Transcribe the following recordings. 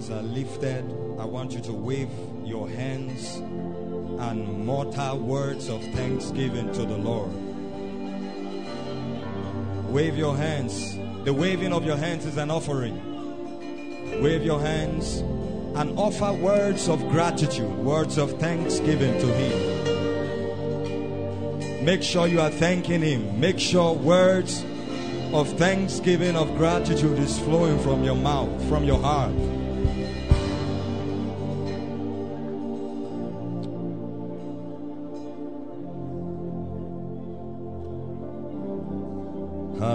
hands are lifted, I want you to wave your hands and mortal words of thanksgiving to the Lord. Wave your hands. The waving of your hands is an offering. Wave your hands and offer words of gratitude, words of thanksgiving to Him. Make sure you are thanking Him. Make sure words of thanksgiving, of gratitude is flowing from your mouth, from your heart.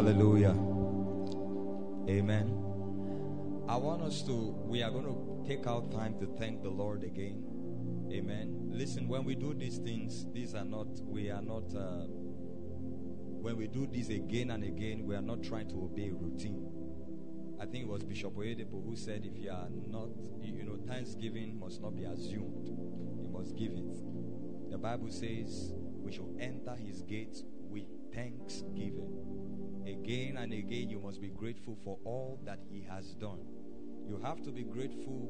Hallelujah. Amen. I want us to, we are going to take out time to thank the Lord again. Amen. Listen, when we do these things, these are not, we are not, uh, when we do this again and again, we are not trying to obey routine. I think it was Bishop Oyedepo who said, if you are not, you know, thanksgiving must not be assumed, you must give it. The Bible says we shall enter his gates with thanksgiving. Again and again, you must be grateful for all that He has done. You have to be grateful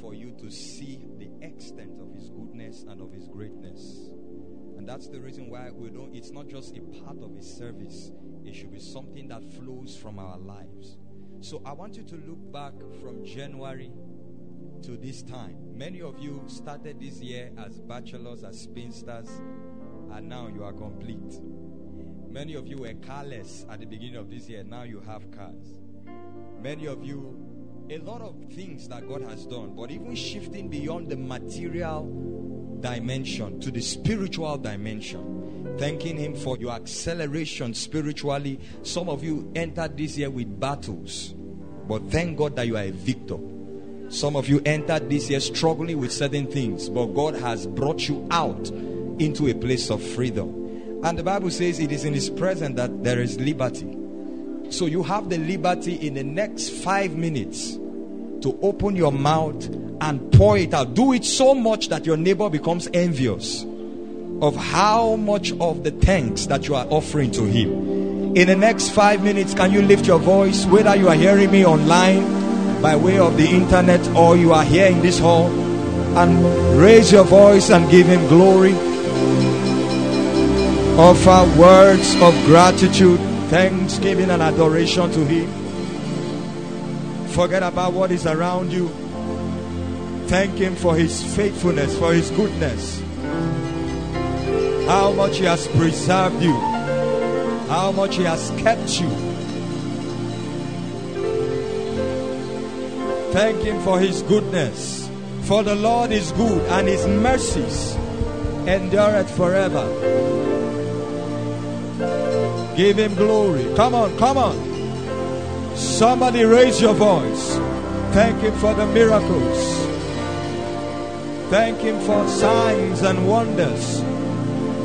for you to see the extent of His goodness and of His greatness. And that's the reason why we don't, it's not just a part of His service, it should be something that flows from our lives. So I want you to look back from January to this time. Many of you started this year as bachelors, as spinsters, and now you are complete. Many of you were carless at the beginning of this year. Now you have cars. Many of you, a lot of things that God has done, but even shifting beyond the material dimension to the spiritual dimension. Thanking Him for your acceleration spiritually. Some of you entered this year with battles, but thank God that you are a victor. Some of you entered this year struggling with certain things, but God has brought you out into a place of freedom. And the Bible says it is in His presence that there is liberty. So you have the liberty in the next five minutes to open your mouth and pour it out. Do it so much that your neighbor becomes envious of how much of the thanks that you are offering to Him. In the next five minutes, can you lift your voice? Whether you are hearing me online by way of the internet or you are here in this hall, and raise your voice and give Him glory offer words of gratitude, thanksgiving, and adoration to Him. Forget about what is around you. Thank Him for His faithfulness, for His goodness. How much He has preserved you, how much He has kept you. Thank Him for His goodness. For the Lord is good and His mercies endureth forever. Give him glory. Come on, come on. Somebody raise your voice. Thank him for the miracles. Thank him for signs and wonders.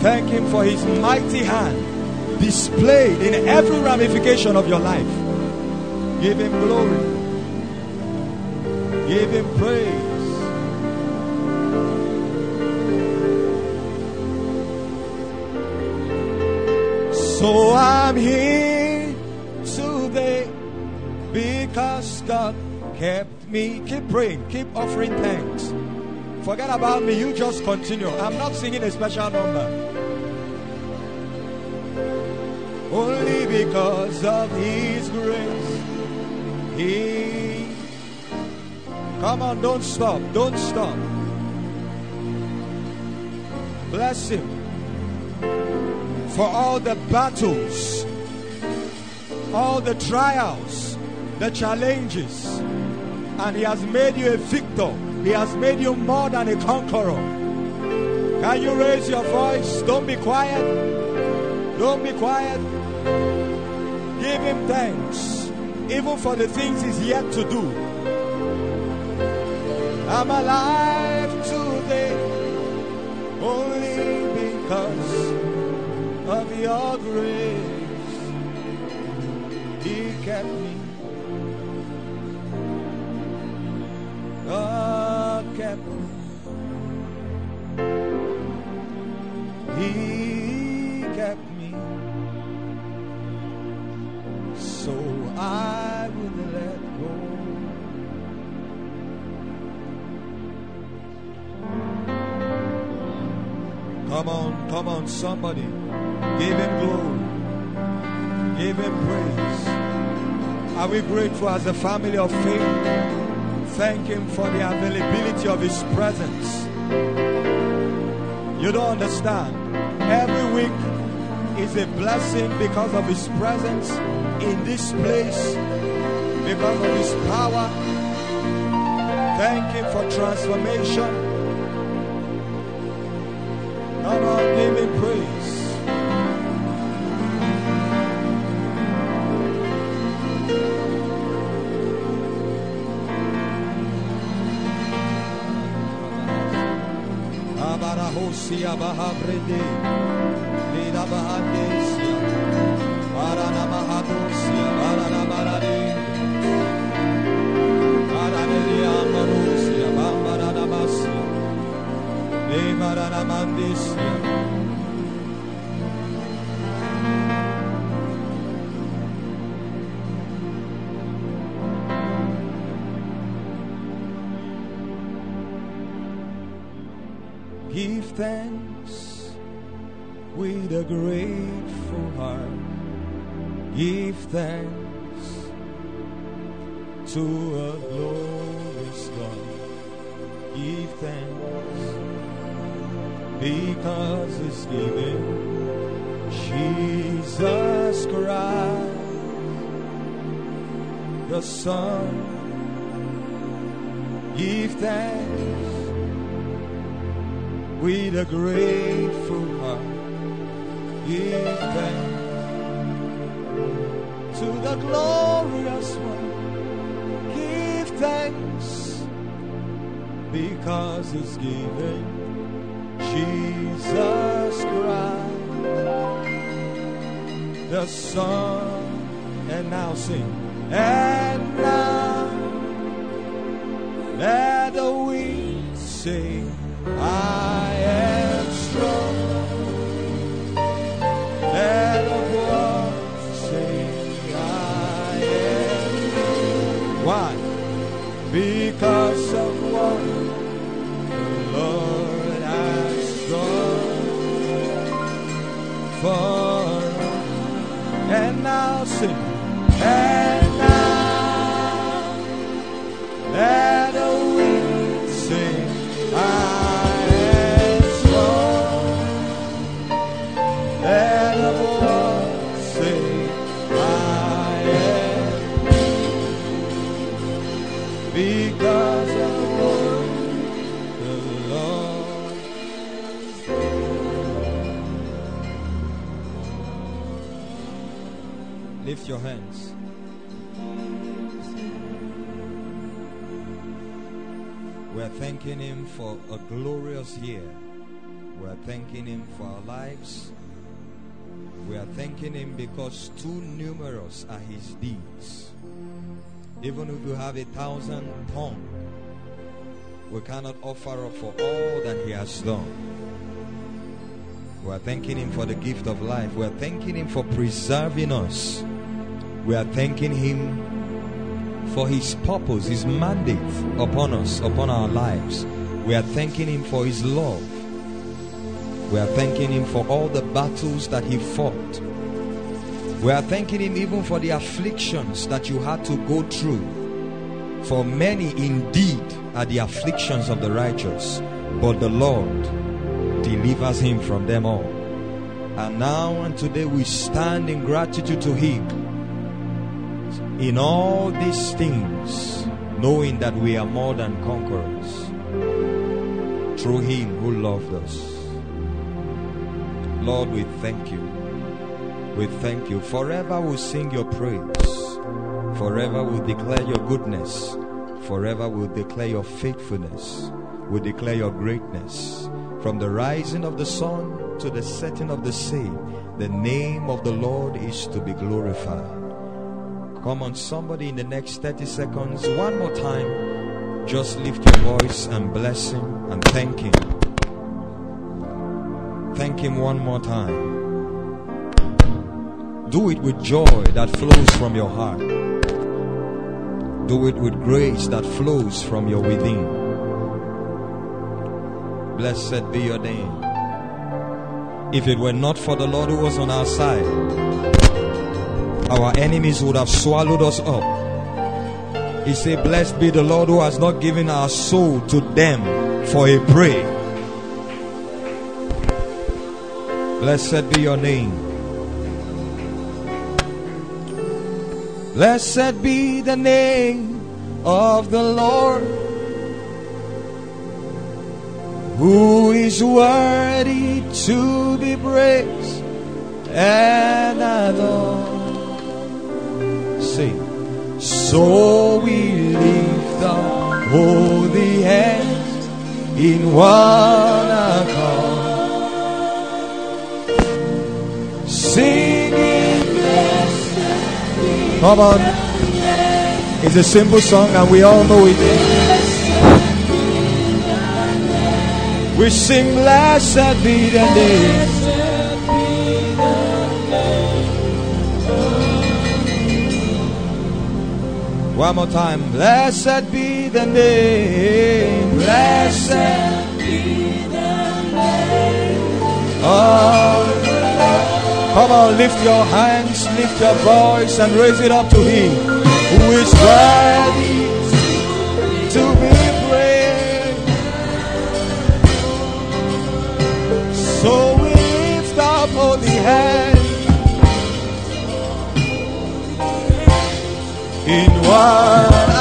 Thank him for his mighty hand displayed in every ramification of your life. Give him glory. Give him praise. So I'm here today because God kept me. Keep praying, keep offering thanks. Forget about me, you just continue. I'm not singing a special number. Only because of His grace. He. Come on, don't stop, don't stop. Bless Him for all the battles, all the trials, the challenges. And He has made you a victor. He has made you more than a conqueror. Can you raise your voice? Don't be quiet. Don't be quiet. Give Him thanks, even for the things He's yet to do. I'm alive your grace, He kept me. God kept me. He kept me. So I wouldn't let go. Come on, come on, somebody. Give him glory. Give him praise. Are we grateful as a family of faith? Thank him for the availability of his presence. You don't understand. Every week is a blessing because of his presence in this place, because of his power. Thank him for transformation. Abarahosia Bahabrede, Lida Bahadesia, Barana Mahadosia, Barana Barade, Baranelia Marosia, Bambarana Masia, Lemarana Mandesia. Thanks to a glorious God. Give thanks because it's given Jesus Christ, the Son. Give thanks with a grateful heart. Give thanks to the glorious one. Give thanks because he's given Jesus Christ, the Son. And now sing. And now let the weak say, I Because of what the Lord has done for for a glorious year. We're thanking Him for our lives. We are thanking Him because too numerous are His deeds. Even if you have a thousand tongues, we cannot offer up for all that He has done. We are thanking Him for the gift of life. We are thanking Him for preserving us. We are thanking Him for His purpose, His mandate upon us, upon our lives. We are thanking Him for His love. We are thanking Him for all the battles that He fought. We are thanking Him even for the afflictions that you had to go through. For many indeed are the afflictions of the righteous, but the Lord delivers him from them all. And now and today we stand in gratitude to Him in all these things, knowing that we are more than conquerors through Him who loved us. Lord, we thank you. We thank you. Forever we'll sing your praise. Forever we'll declare your goodness. Forever we'll declare your faithfulness. We'll declare your greatness. From the rising of the sun to the setting of the same, the name of the Lord is to be glorified. Come on, somebody in the next 30 seconds, one more time, just lift your voice and bless Him and thank Him. Thank Him one more time. Do it with joy that flows from your heart. Do it with grace that flows from your within. Blessed be your name. If it were not for the Lord who was on our side, our enemies would have swallowed us up. He said, Blessed be the Lord who has not given our soul to them for a prey. Blessed be your name. Blessed be the name of the Lord, who is worthy to be praised and adored. So we lift up holy hands in one accord. Singing, come on. It's a simple song and we all know it. We sing, Blessed be the name. One more time. Blessed be the name. Blessed be the name. Oh, come on, lift your hands, lift your voice, and raise it up to Him who is worthy to be praised. So we lift up holy hands in one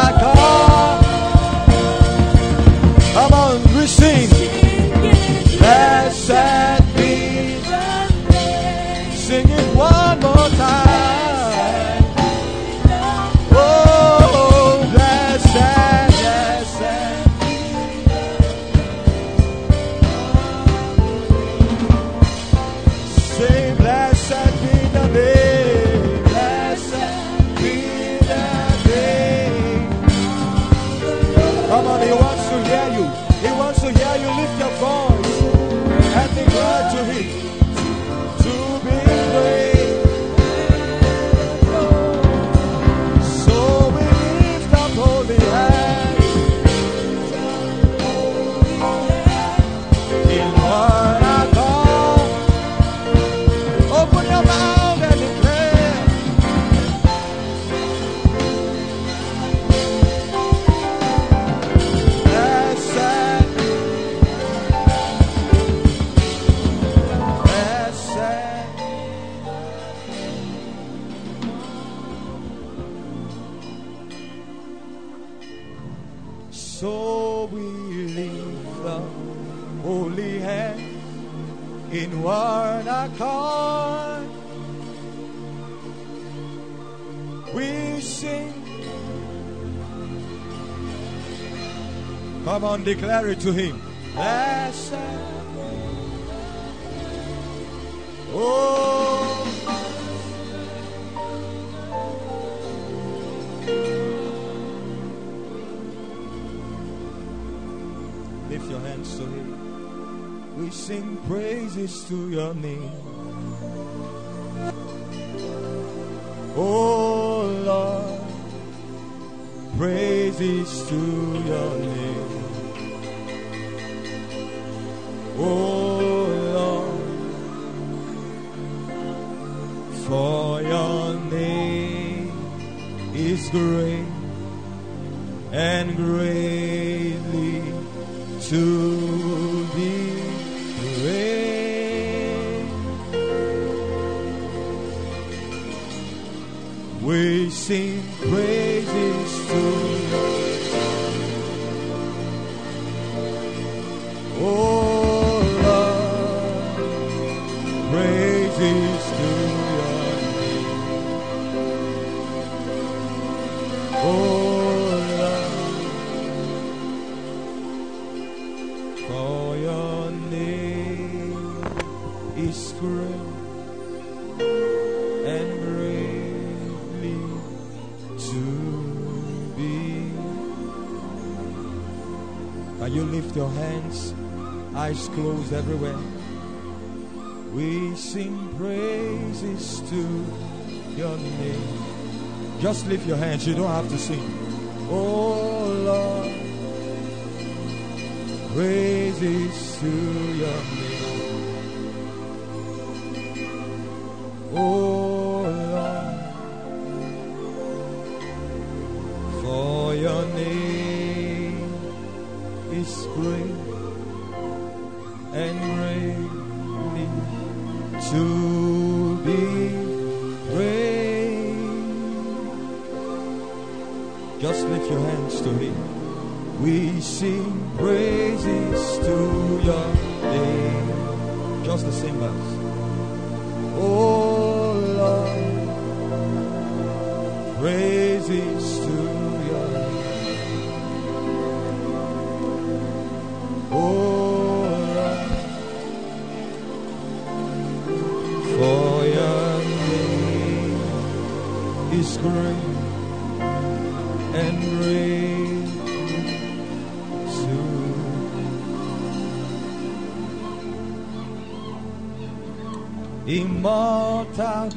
On, declare it to him. Blessed. Oh. Lift your hands to him. We sing praises to your name. Oh Lord, praises to your name. Oh for your name is great and greatly to everywhere? We sing praises to your name. Just lift your hands, you don't have to sing. Oh Lord, praises to your name.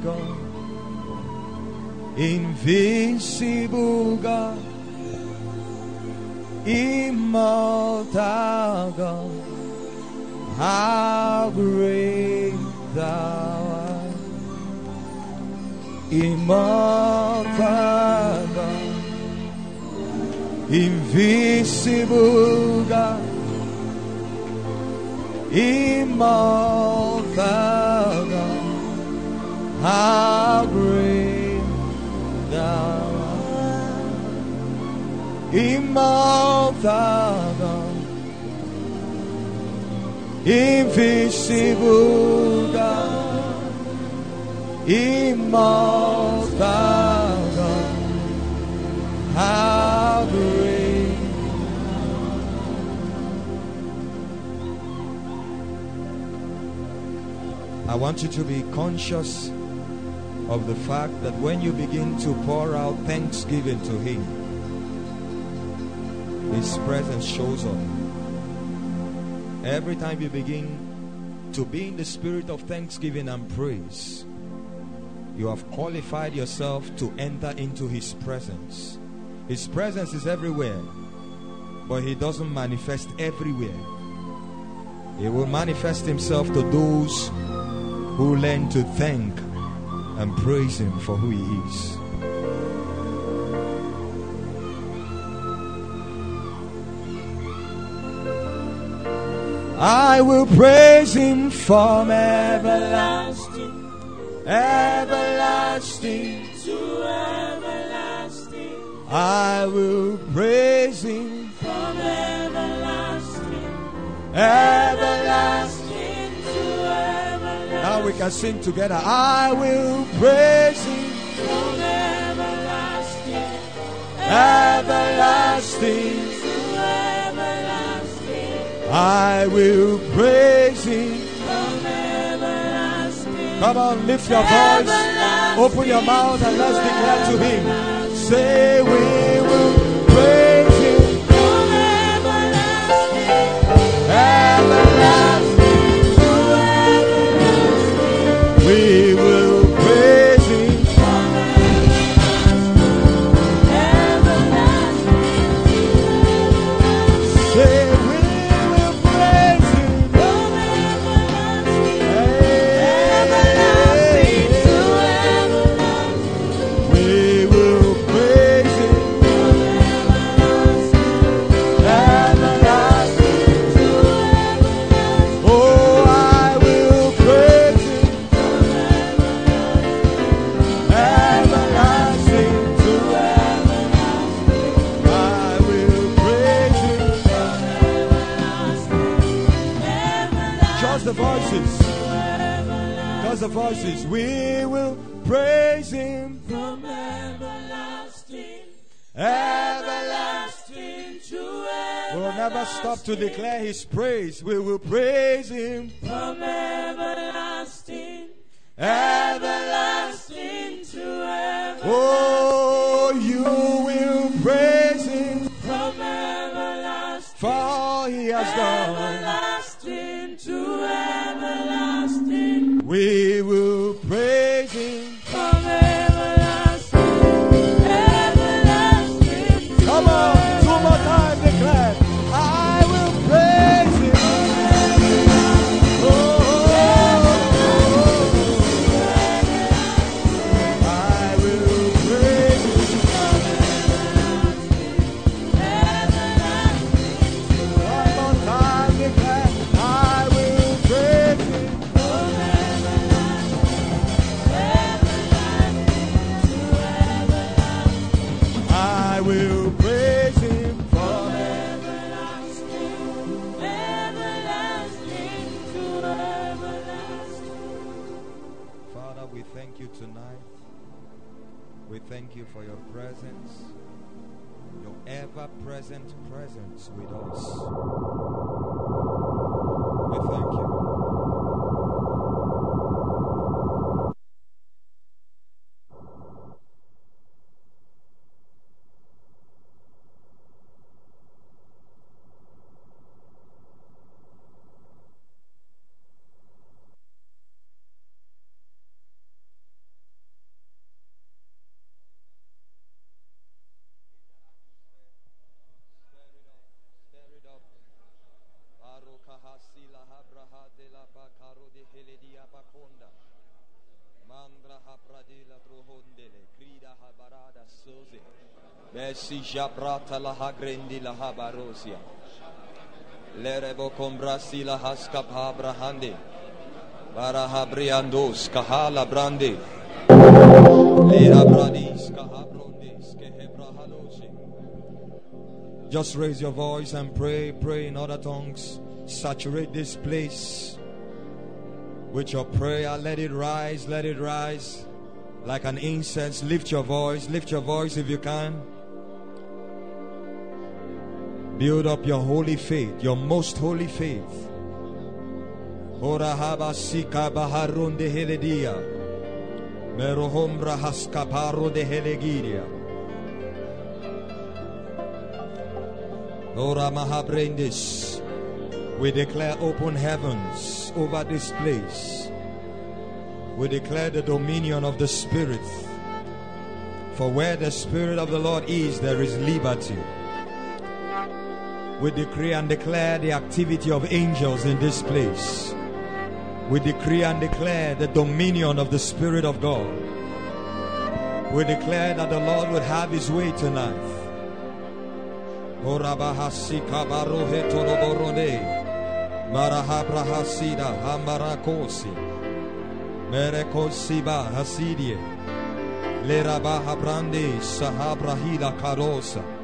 God, invincible God, immortal God, how great thou art, immortal God, invisible God, immortal how great thou art, immortal invisible God, immortal God, how great. I want you to be conscious of the fact that when you begin to pour out thanksgiving to Him, His presence shows up. Every time you begin to be in the spirit of thanksgiving and praise, you have qualified yourself to enter into His presence. His presence is everywhere, but He doesn't manifest everywhere. He will manifest Himself to those who learn to thank and praise Him for who He is. I will praise Him from everlasting, everlasting to everlasting, I will praise Him from everlasting, everlasting. We can sing together. I will praise Him from everlasting, everlasting. to everlasting, I will praise Him. from everlasting, Come on, lift your voice, open your mouth, and let's declare to Him. Say, We will praise We will praise Him. From everlasting, Everlasting. to We'll never stop to declare His praise. We will praise Him. from everlasting, Everlasting. to everlasting, Oh, you will praise Him. from everlasting, For He has done. everlasting to everlasting, We for your presence, your ever present presence with us. We thank you. Stir it up. Barokahasi lahabraha de la bakaro de heledia bakonda. Mandra hapradila drohondele. Krida habarada soze. Besi jabrata la habarosia. Lerebo combrasi la pabrahande. Barahabriandos kahala. Lera bradis. Just raise your voice and pray, pray in other tongues. Saturate this place with your prayer. Let it rise, let it rise like an incense. Lift your voice, lift your voice if you can. Build up your holy faith, your most holy faith. Ora haba sika baharun de heledia. Merohombra haskaparo de helegiria. Ora Mahabrendis. We declare open heavens over this place. We declare the dominion of the Spirit. For where the Spirit of the Lord is, there is liberty. We decree and declare the activity of angels in this place. We decree and declare the dominion of the Spirit of God. We declare that the Lord would have his way tonight. Orabahasi kabarohe toloborone. Marahabrahasida hamarakosi. Merekosiba hasidie. Lerabaha brande karosa.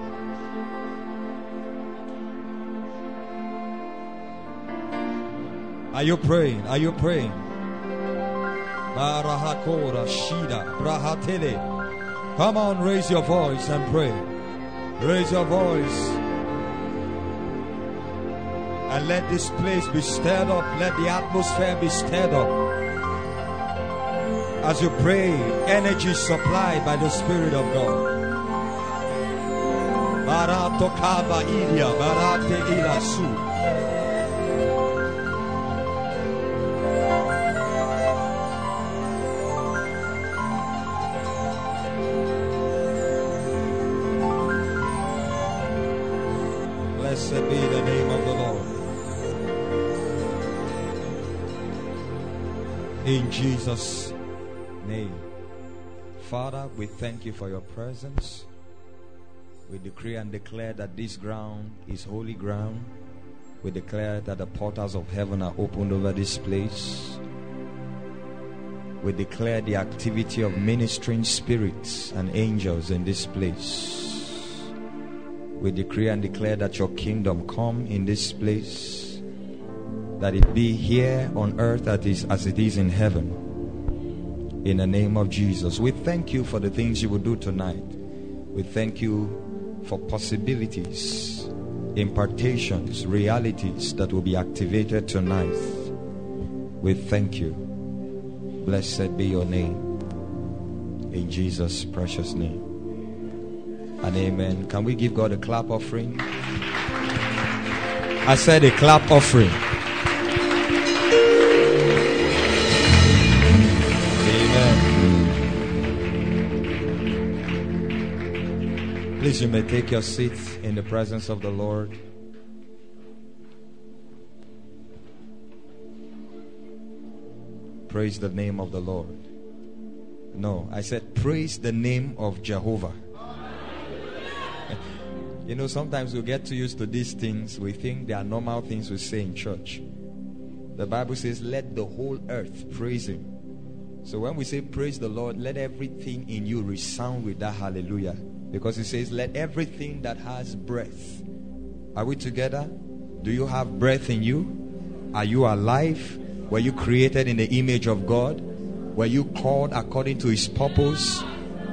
Are you praying? Are you praying? Marahakora shida brahatele. Come on, raise your voice and pray. Raise your voice. And let this place be stirred up. Let the atmosphere be stirred up. As you pray, energy supplied by the Spirit of God. Barato kaba ilia, barate ila Jesus' name. Father, we thank you for your presence. We decree and declare that this ground is holy ground. We declare that the portals of heaven are opened over this place. We declare the activity of ministering spirits and angels in this place. We decree and declare that your kingdom come in this place, that it be here on earth as it is, in heaven. In the name of Jesus, we thank you for the things you will do tonight. We thank you for possibilities, impartations, realities that will be activated tonight. We thank you. Blessed be your name. In Jesus' precious name. And amen. Can we give God a clap offering? I said a clap offering. Please, you may take your seat in the presence of the Lord. Praise the name of the Lord. No, I said, praise the name of Jehovah. You know, sometimes we get too used to these things. We think they are normal things we say in church. The Bible says, let the whole earth praise Him. So when we say praise the Lord, let everything in you resound with that hallelujah. Because it says, let everything that has breath. Are we together? Do you have breath in you? Are you alive? Were you created in the image of God? Were you called according to His purpose?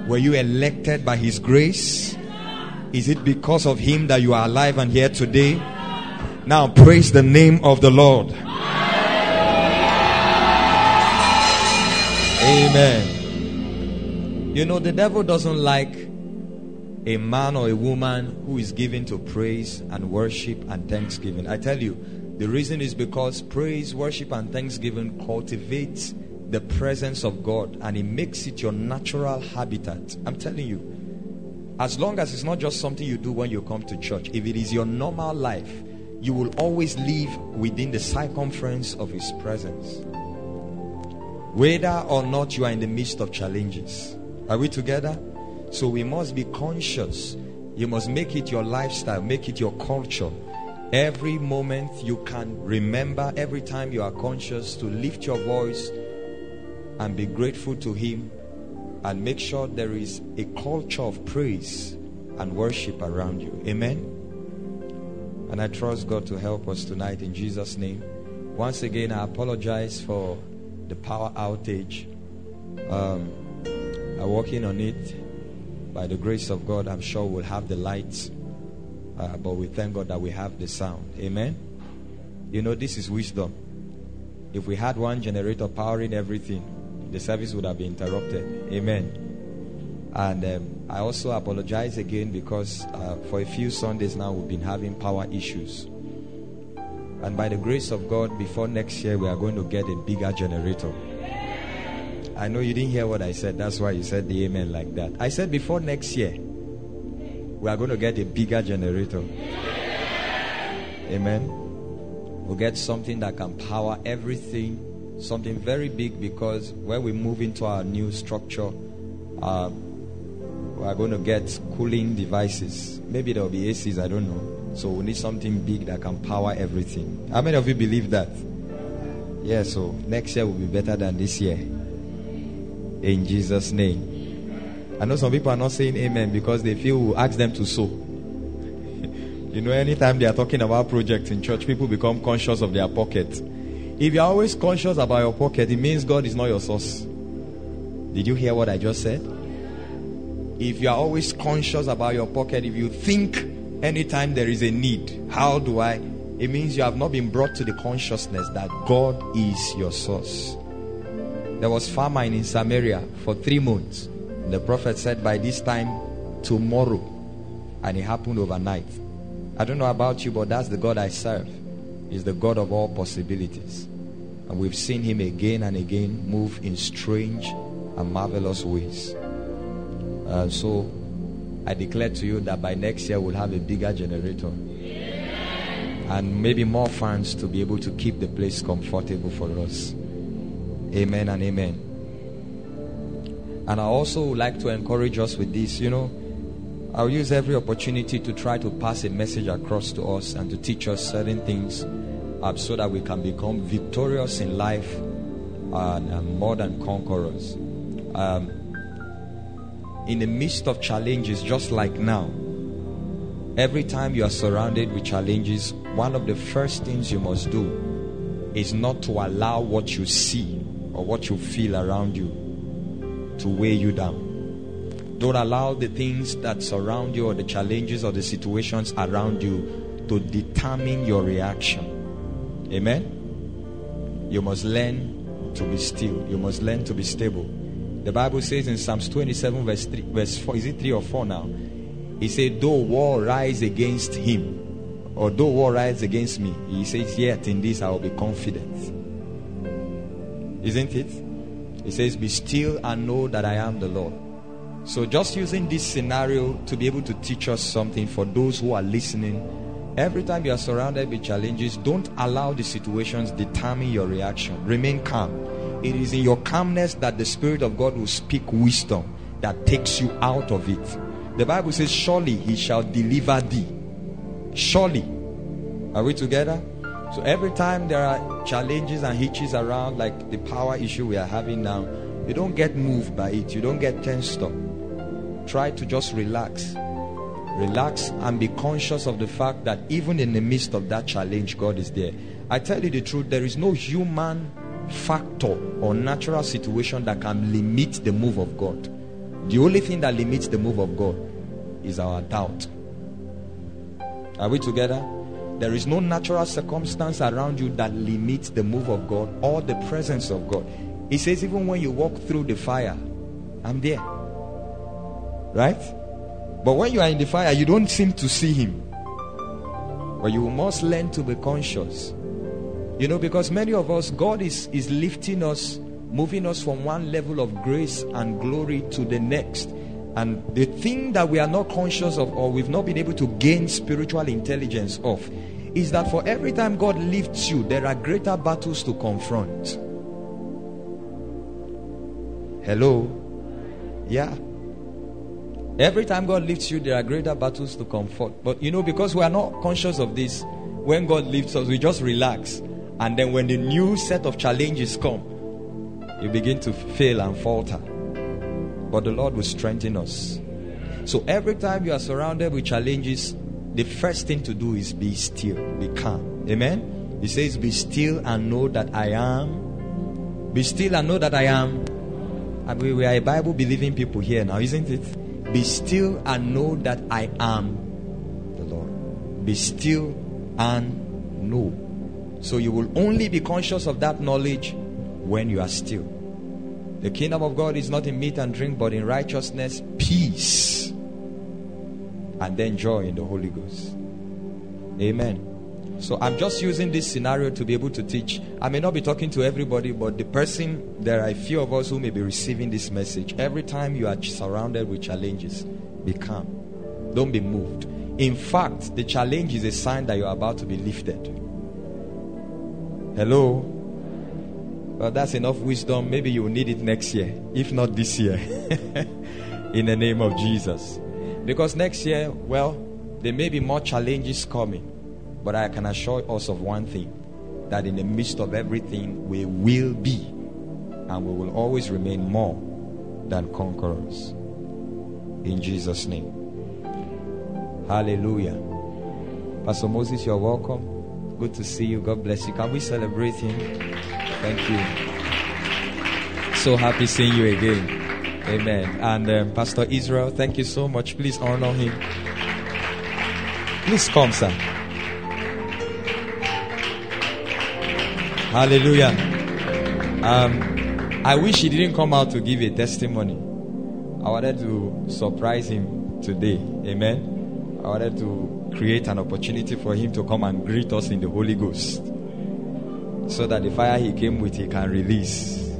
Were you elected by His grace? Is it because of Him that you are alive and here today? Now praise the name of the Lord. Amen. You know, the devil doesn't like a man or a woman who is given to praise and worship and thanksgiving. I tell you, the reason is because praise, worship, and thanksgiving cultivates the presence of God and it makes it your natural habitat. I'm telling you, as long as it's not just something you do when you come to church, if it is your normal life, you will always live within the circumference of His presence. Whether or not you are in the midst of challenges. Are we together? So we must be conscious. You must make it your lifestyle, make it your culture. Every moment you can remember, every time you are conscious, to lift your voice and be grateful to Him and make sure there is a culture of praise and worship around you. Amen. And I trust God to help us tonight in Jesus' name. Once again, I apologize for the power outage. Um, I'm working on it by the grace of God, I'm sure we'll have the lights. Uh, but we thank God that we have the sound. Amen. You know, this is wisdom. If we had one generator powering everything, the service would have been interrupted. Amen. And um, I also apologize again because uh, for a few Sundays now we've been having power issues. And by the grace of God, before next year, we are going to get a bigger generator. I know you didn't hear what I said. That's why you said the amen like that. I said before next year, we are going to get a bigger generator. Amen. We'll get something that can power everything, something very big because when we move into our new structure, uh, we are going to get cooling devices. Maybe there will be ACs, I don't know. So we need something big that can power everything. How many of you believe that? Yeah, so next year will be better than this year in Jesus' name. I know some people are not saying amen because they feel we'll ask them to sow. you know, anytime they are talking about projects in church, people become conscious of their pocket. If you're always conscious about your pocket, it means God is not your source. Did you hear what I just said? If you are always conscious about your pocket, if you think anytime there is a need, how do I? It means you have not been brought to the consciousness that God is your source. There was famine in Samaria for three months. The prophet said, By this time, tomorrow. And it happened overnight. I don't know about you, but that's the God I serve. He's the God of all possibilities. And we've seen him again and again move in strange and marvelous ways. Uh, so I declare to you that by next year we'll have a bigger generator. And maybe more fans to be able to keep the place comfortable for us. Amen and amen. And I also would like to encourage us with this. You know, I'll use every opportunity to try to pass a message across to us and to teach us certain things uh, so that we can become victorious in life and uh, more than conquerors. Um, in the midst of challenges, just like now, every time you are surrounded with challenges, one of the first things you must do is not to allow what you see or what you feel around you to weigh you down. Don't allow the things that surround you or the challenges or the situations around you to determine your reaction. Amen. You must learn to be still. You must learn to be stable. The Bible says in Psalms 27, verse 3, verse 4, is it 3 or 4 now? He said, Though war rise against him, or though war rise against me, he says, Yet in this I will be confident. Isn't it? He says, Be still and know that I am the Lord. So, just using this scenario to be able to teach us something for those who are listening, every time you are surrounded with challenges, don't allow the situations determine your reaction. Remain calm. It is in your calmness that the Spirit of God will speak wisdom that takes you out of it. The Bible says, Surely he shall deliver thee. Surely. Are we together? So every time there are challenges and hitches around, like the power issue we are having now, you don't get moved by it. You don't get tensed up. Try to just relax. Relax and be conscious of the fact that even in the midst of that challenge, God is there. I tell you the truth, there is no human factor or natural situation that can limit the move of God. The only thing that limits the move of God is our doubt. Are we together? There is no natural circumstance around you that limits the move of God or the presence of God. He says, even when you walk through the fire, I'm there. Right? But when you are in the fire, you don't seem to see Him. But you must learn to be conscious. You know, because many of us, God is, is lifting us, moving us from one level of grace and glory to the next. And the thing that we are not conscious of or we've not been able to gain spiritual intelligence of is that for every time God lifts you, there are greater battles to confront. Hello? Yeah. Every time God lifts you, there are greater battles to comfort. But you know, because we are not conscious of this, when God lifts us, we just relax. And then when the new set of challenges come, you begin to fail and falter but the Lord will strengthen us. So every time you are surrounded with challenges, the first thing to do is be still, be calm. Amen. He says, Be still and know that I am. Be still and know that I am. We are a Bible believing people here now, isn't it? Be still and know that I am the Lord. Be still and know. So you will only be conscious of that knowledge when you are still. The kingdom of God is not in meat and drink, but in righteousness, peace, and then joy in the Holy Ghost. Amen. So I'm just using this scenario to be able to teach. I may not be talking to everybody, but the person, there are a few of us who may be receiving this message. Every time you are surrounded with challenges, be calm. Don't be moved. In fact, the challenge is a sign that you're about to be lifted. Hello? Well, that's enough wisdom. Maybe you will need it next year, if not this year. in the name of Jesus. Because next year, well, there may be more challenges coming. But I can assure us of one thing that in the midst of everything, we will be and we will always remain more than conquerors. In Jesus' name. Hallelujah. Pastor Moses, you're welcome. Good to see you. God bless you. Can we celebrate him? Thank you. So happy seeing you again. Amen. And um, Pastor Israel, thank you so much. Please honor him. Please come, sir. Hallelujah. Um, I wish he didn't come out to give a testimony. I wanted to surprise him today. Amen. I wanted to create an opportunity for him to come and greet us in the Holy Ghost so that the fire he came with he can release.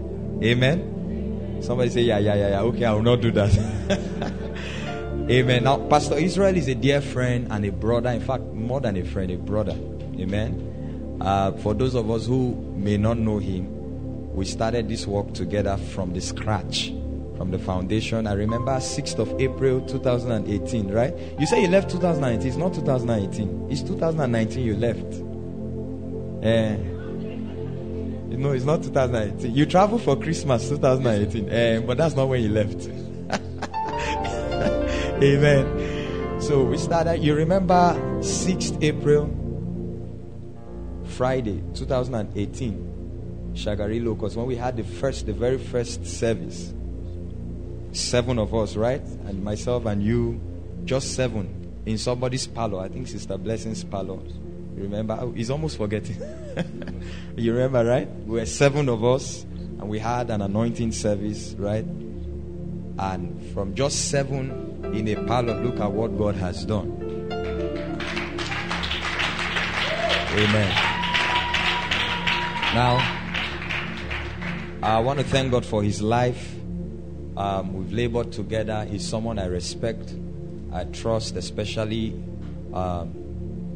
Amen. Somebody say, Yeah, yeah, yeah, yeah. Okay, I will not do that. Amen. Now, Pastor Israel is a dear friend and a brother. In fact, more than a friend, a brother. Amen. Uh, for those of us who may not know him, we started this work together from the scratch, from the foundation. I remember 6th of April 2018, right? You say you left 2019. It's not 2018. It's 2019 you left. Uh, no, it's not 2018. You traveled for Christmas 2018, um, but that's not when you left. Amen. So we started, you remember 6th April, Friday 2018, Shagari Low Cost, when we had the first, the very first service. Seven of us, right? And myself and you, just seven in somebody's parlor. I think Sister Blessing's parlor. Remember? Oh, he's almost forgetting. you remember, right? We were seven of us and we had an anointing service, right? And from just seven in a parlor, look at what God has done. Amen. Now, I want to thank God for his life. Um, we've labored together. He's someone I respect, I trust, especially um,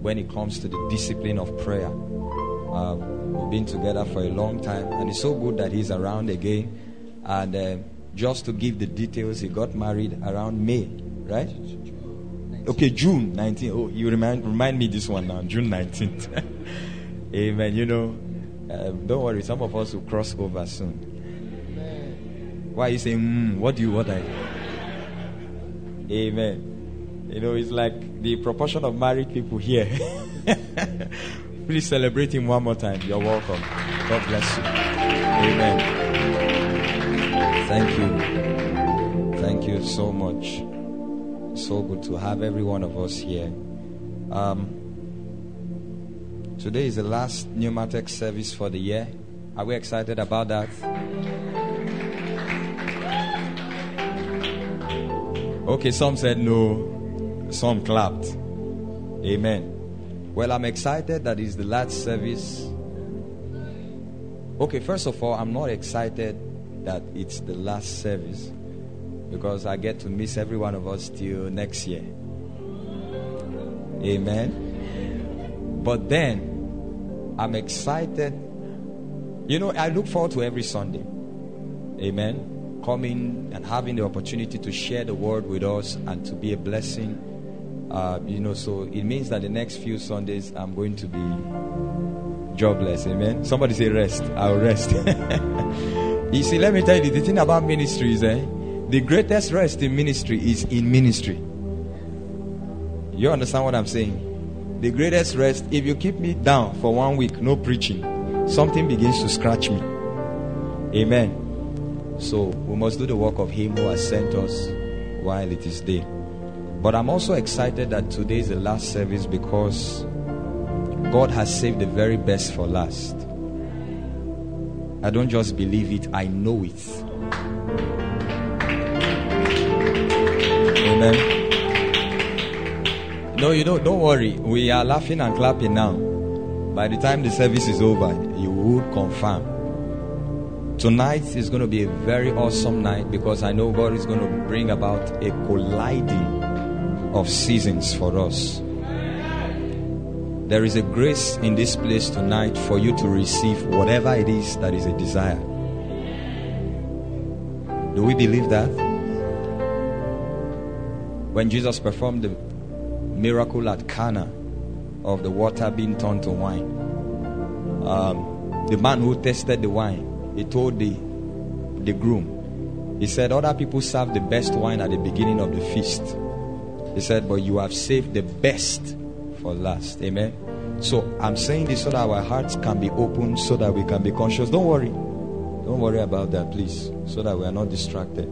when it comes to the discipline of prayer. Uh, we've been together for a long time, and it's so good that he's around again. And uh, just to give the details, he got married around May, right? Okay, June 19th. Oh, you remind remind me this one now, June 19th. Amen. You know, uh, don't worry, some of us will cross over soon. Why are you saying, mm, what do you want? I Amen. You know, it's like the proportion of married people here. Please celebrate him one more time. You're welcome. God bless you. Amen. Thank you. Thank you so much. So good to have every one of us here. Um, today is the last Pneumatech service for the year. Are we excited about that? Okay, some said no, some clapped. Amen. Well, I'm excited that it's the last service. Okay, first of all, I'm not excited that it's the last service because I get to miss every one of us till next year. Amen. But then, I'm excited. You know, I look forward to every Sunday. Amen. Coming and having the opportunity to share the word with us and to be a blessing. Uh, you know, so it means that the next few Sundays I'm going to be jobless. Amen. Somebody say rest. I'll rest. you see, let me tell you the thing about ministries, eh? The greatest rest in ministry is in ministry. You understand what I'm saying? The greatest rest, if you keep me down for one week, no preaching, something begins to scratch me. Amen. So we must do the work of Him who has sent us while it is day. But I'm also excited that today is the last service because God has saved the very best for last. I don't just believe it, I know it. Amen. No, you don't. Don't worry. We are laughing and clapping now. By the time the service is over, you will confirm. Tonight is going to be a very awesome night because I know God is going to bring about a colliding of seasons for us. There is a grace in this place tonight for you to receive whatever it is that is a desire. Do we believe that? When Jesus performed the miracle at Cana of the water being turned to wine. Um, the man who tasted the wine, he told the, the groom, he said, Other people serve the best wine at the beginning of the feast. He said, But you have saved the best for last. Amen. So I'm saying this so that our hearts can be open, so that we can be conscious. Don't worry. Don't worry about that, please. So that we are not distracted.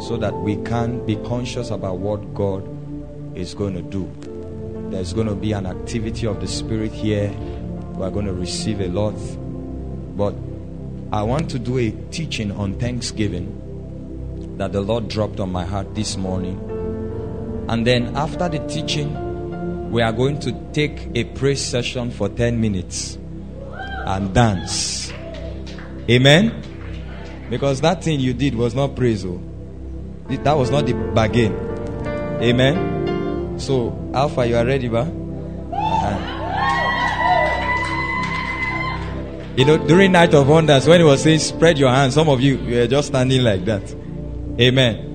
So that we can be conscious about what God is going to do. There's going to be an activity of the Spirit here. We're going to receive a lot. But I want to do a teaching on Thanksgiving that the Lord dropped on my heart this morning. And then after the teaching, we are going to take a praise session for 10 minutes and dance. Amen? Because that thing you did was not praise. Oh. That was not the bargain. Amen? So, Alpha, you are ready, ba? Uh-huh. You know, during Night of Wonders, when he was saying, spread your hands, some of you, you were just standing like that. Amen.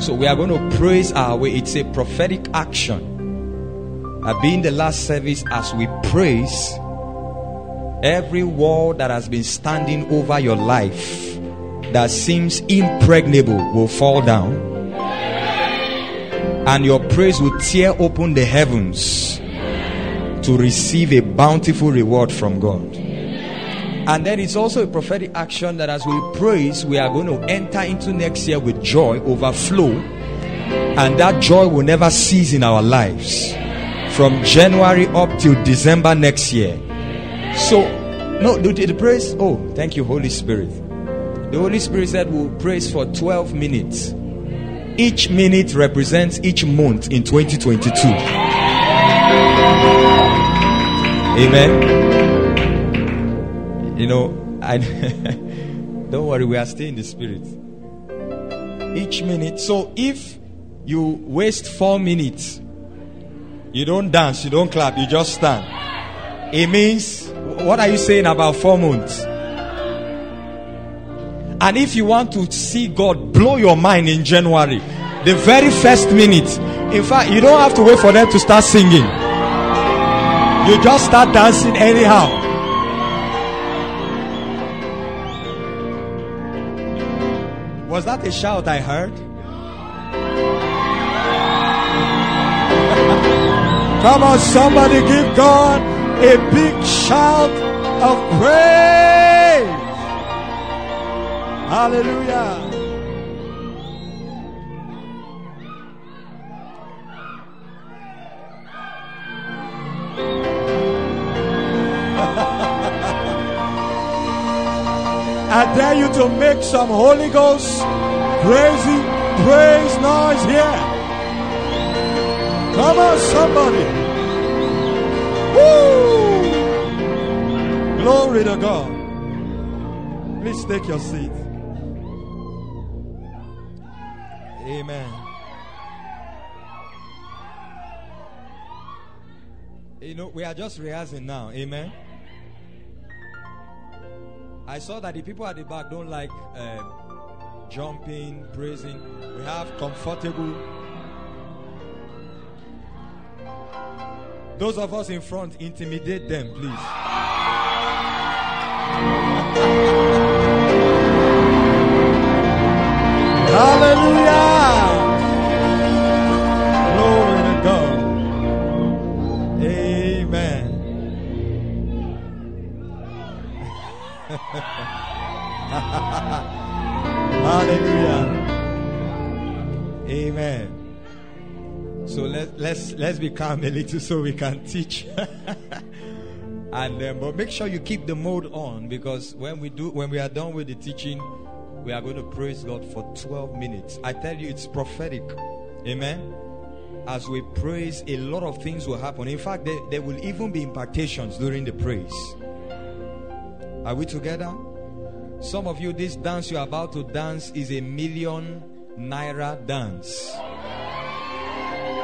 So, we are going to praise our way. It's a prophetic action. Uh, being the last service, as we praise, every wall that has been standing over your life that seems impregnable will fall down and your praise will tear open the heavens to receive a bountiful reward from God. And then it's also a prophetic action that as we praise, we are going to enter into next year with joy, overflow, and that joy will never cease in our lives from January up till December next year. So, no, do the praise. Oh, thank you, Holy Spirit. The Holy Spirit said we'll praise for 12 minutes. Each minute represents each month in 2022. Amen. Know, I don't worry, we are still in the spirit. Each minute. So if you waste four minutes, you don't dance, you don't clap, you just stand. It means, what are you saying about four months? And if you want to see God blow your mind in January, the very first minute, in fact, you don't have to wait for them to start singing. You just start dancing anyhow. Was that a shout I heard? Come on, somebody give God a big shout of praise. Hallelujah. I dare you to make some Holy Ghost crazy praise noise here. Come on, somebody. Woo! Glory to God. Please take your seat. Amen. You know, we are just rehearsing now. Amen. I saw that the people at the back don't like uh, jumping, praising. We have comfortable. Those of us in front, intimidate them, please. Let's be calm a little so we can teach. and um, but make sure you keep the mode on because when we do when we are done with the teaching, we are going to praise God for 12 minutes. I tell you, it's prophetic. Amen. As we praise, a lot of things will happen. In fact, there, there will even be impartations during the praise. Are we together? Some of you, this dance you're about to dance is a million naira dance.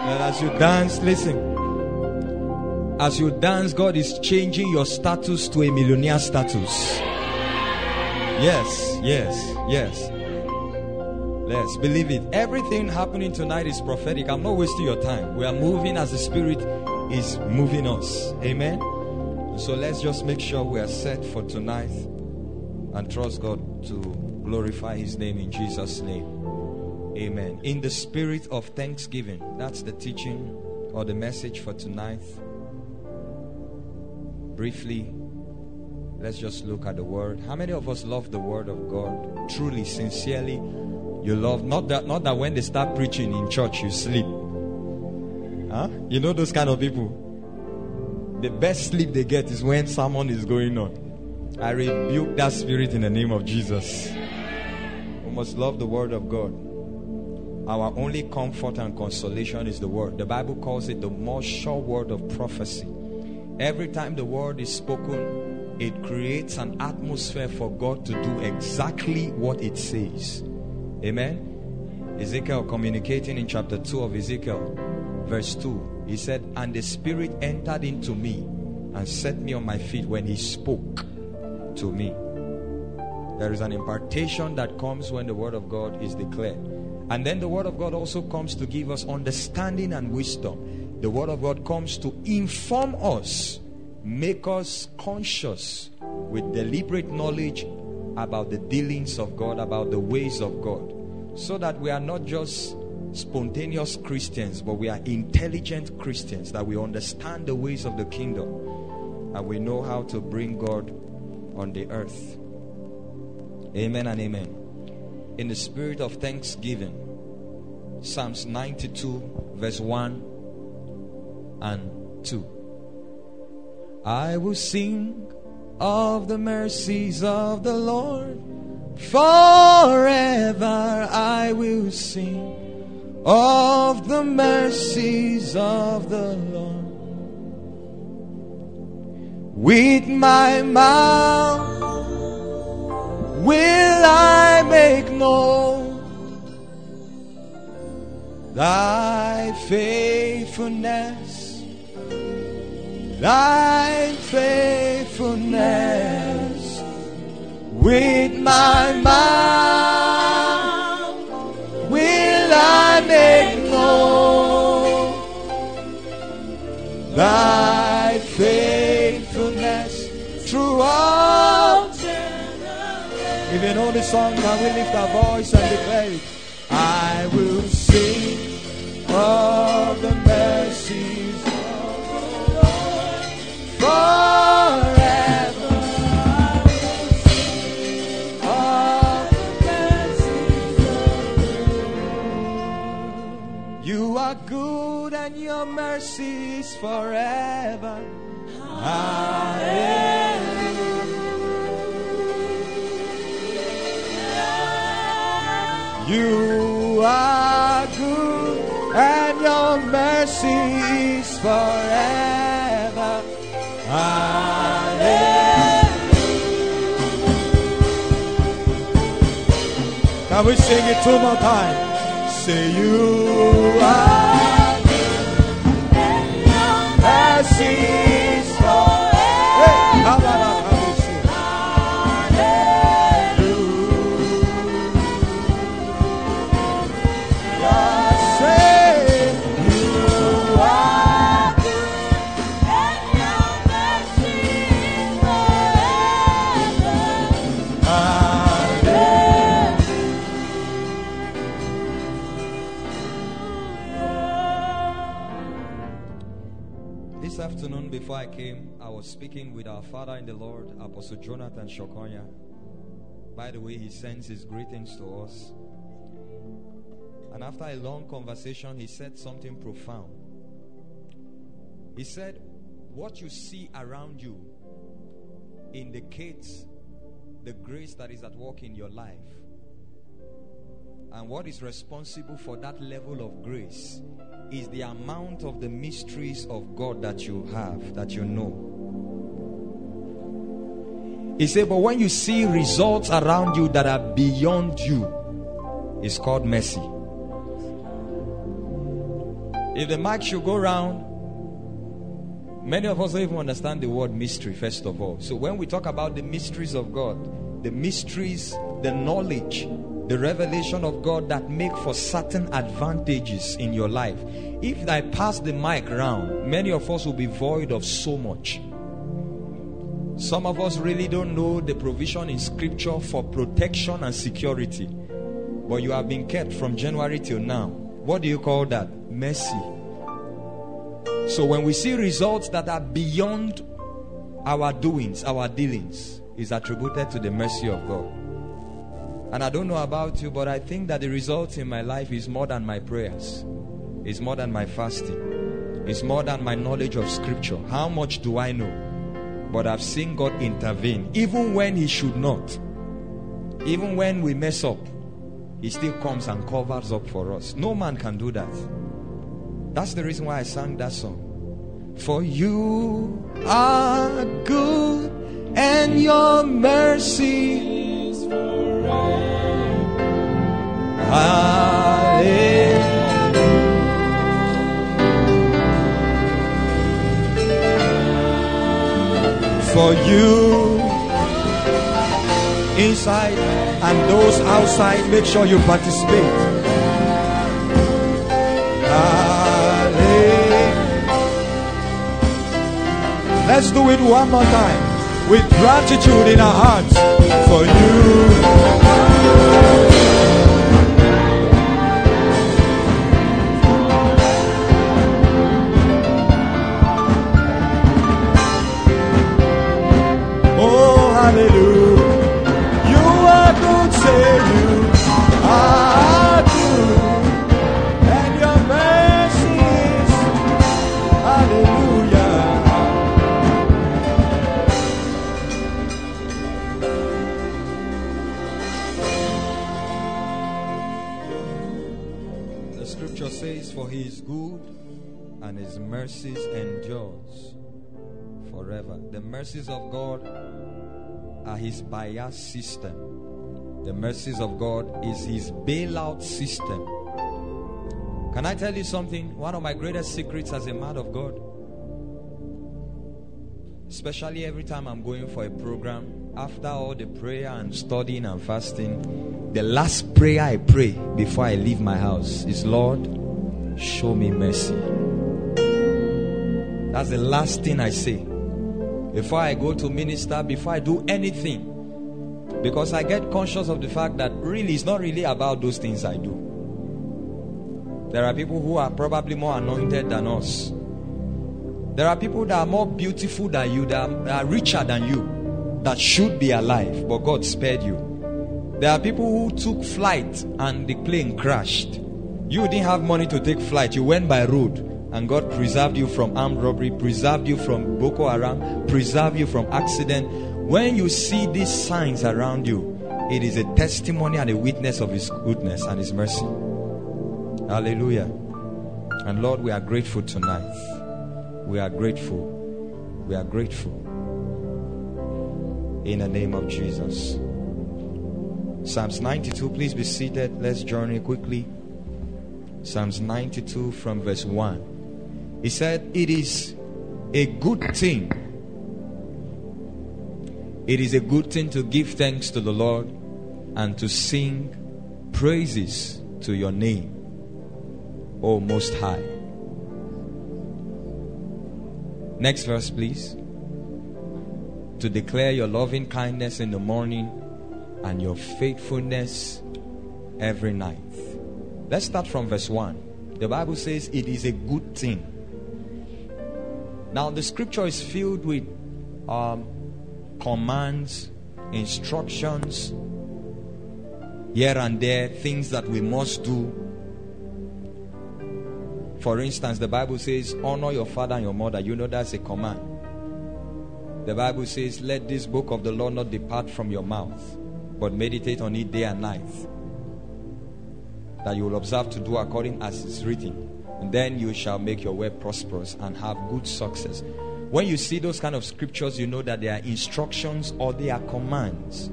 And as you dance, listen. As you dance, God is changing your status to a millionaire status. Yes, yes, yes. Yes, believe it. Everything happening tonight is prophetic. I'm not wasting your time. We are moving as the Spirit is moving us. Amen. So let's just make sure we are set for tonight and trust God to glorify His name in Jesus' name. Amen. In the spirit of thanksgiving, that's the teaching or the message for tonight. Briefly, let's just look at the word. How many of us love the word of God? Truly, sincerely, you love not that not that when they start preaching in church you sleep. Huh? You know those kind of people. The best sleep they get is when someone is going on. I rebuke that spirit in the name of Jesus. We must love the word of God. Our only comfort and consolation is the word. The Bible calls it the most sure word of prophecy. Every time the word is spoken, it creates an atmosphere for God to do exactly what it says. Amen. Ezekiel communicating in chapter 2 of Ezekiel, verse 2. He said, And the Spirit entered into me and set me on my feet when he spoke to me. There is an impartation that comes when the word of God is declared. And then the word of God also comes to give us understanding and wisdom. The word of God comes to inform us, make us conscious with deliberate knowledge about the dealings of God, about the ways of God, so that we are not just spontaneous Christians, but we are intelligent Christians, that we understand the ways of the kingdom and we know how to bring God on the earth. Amen and amen. In the spirit of thanksgiving, Psalms 92, verse 1 and 2. I will sing of the mercies of the Lord. Forever I will sing of the mercies of the Lord. With my mouth will I make known thy faithfulness, thy faithfulness. With my mouth will I make known thy faithfulness throughout if you know the song, can we lift our voice and declare it? I will sing of the mercies of the Lord forever. Of the mercies of the Lord. You are good and your mercy is forever. Hallelujah. You are good and your mercy is forever. Hallelujah. Can we sing it two more times? Say you are good mercy is forever. Speaking with our father in the Lord, Apostle Jonathan Shokonya. By the way, he sends his greetings to us. And after a long conversation, he said something profound. He said, What you see around you indicates the grace that is at work in your life. And what is responsible for that level of grace is the amount of the mysteries of God that you have, that you know. He said, But when you see results around you that are beyond you, it's called mercy. If the mic should go round, many of us don't even understand the word mystery, first of all. So when we talk about the mysteries of God, the mysteries, the knowledge, the revelation of God that make for certain advantages in your life. If I pass the mic round, many of us will be void of so much. Some of us really don't know the provision in scripture for protection and security. But you have been kept from January till now. What do you call that? Mercy. So when we see results that are beyond our doings, our dealings, is attributed to the mercy of God. And I don't know about you, but I think that the result in my life is more than my prayers, it's more than my fasting, it's more than my knowledge of scripture. How much do I know? But I've seen God intervene, even when He should not. Even when we mess up, He still comes and covers up for us. No man can do that. That's the reason why I sang that song. For you are good and your mercy For you inside and those outside, make sure you participate. Let's do it one more time. With gratitude in our hearts for you. Mercies endures forever. The mercies of God are his bias system. The mercies of God is his bailout system. Can I tell you something? One of my greatest secrets as a man of God, especially every time I'm going for a program, after all the prayer and studying and fasting, the last prayer I pray before I leave my house is Lord, show me mercy. That's the last thing I say before I go to minister, before I do anything. Because I get conscious of the fact that really it's not really about those things I do. There are people who are probably more anointed than us. There are people that are more beautiful than you, that are, that are richer than you, that should be alive, but God spared you. There are people who took flight and the plane crashed. You didn't have money to take flight, you went by road and God preserved you from armed robbery, preserved you from Boko Haram, preserved you from accident. When you see these signs around you, It is a testimony and a witness of His goodness and His mercy. Hallelujah. And Lord, we are grateful tonight. We are grateful. We are grateful. In the name of Jesus. Psalms 92, please be seated. Let's journey quickly. Psalms 92 from verse 1. He said, It is a good thing. It is a good thing to give thanks to the Lord and to sing praises to your name, O Most High. Next verse, please. To declare your loving kindness in the morning and your faithfulness every night. Let's start from verse 1. The Bible says it is a good thing. Now, the scripture is filled with um, commands, instructions, here and there, things that we must do. For instance, the Bible says, Honor your father and your mother. You know that's a command. The Bible says, Let this book of the law not depart from your mouth, but meditate on it day and night. That you will observe to do according as is written. Then you shall make your way prosperous and have good success. When you see those kind of scriptures, you know that they are instructions or they are commands.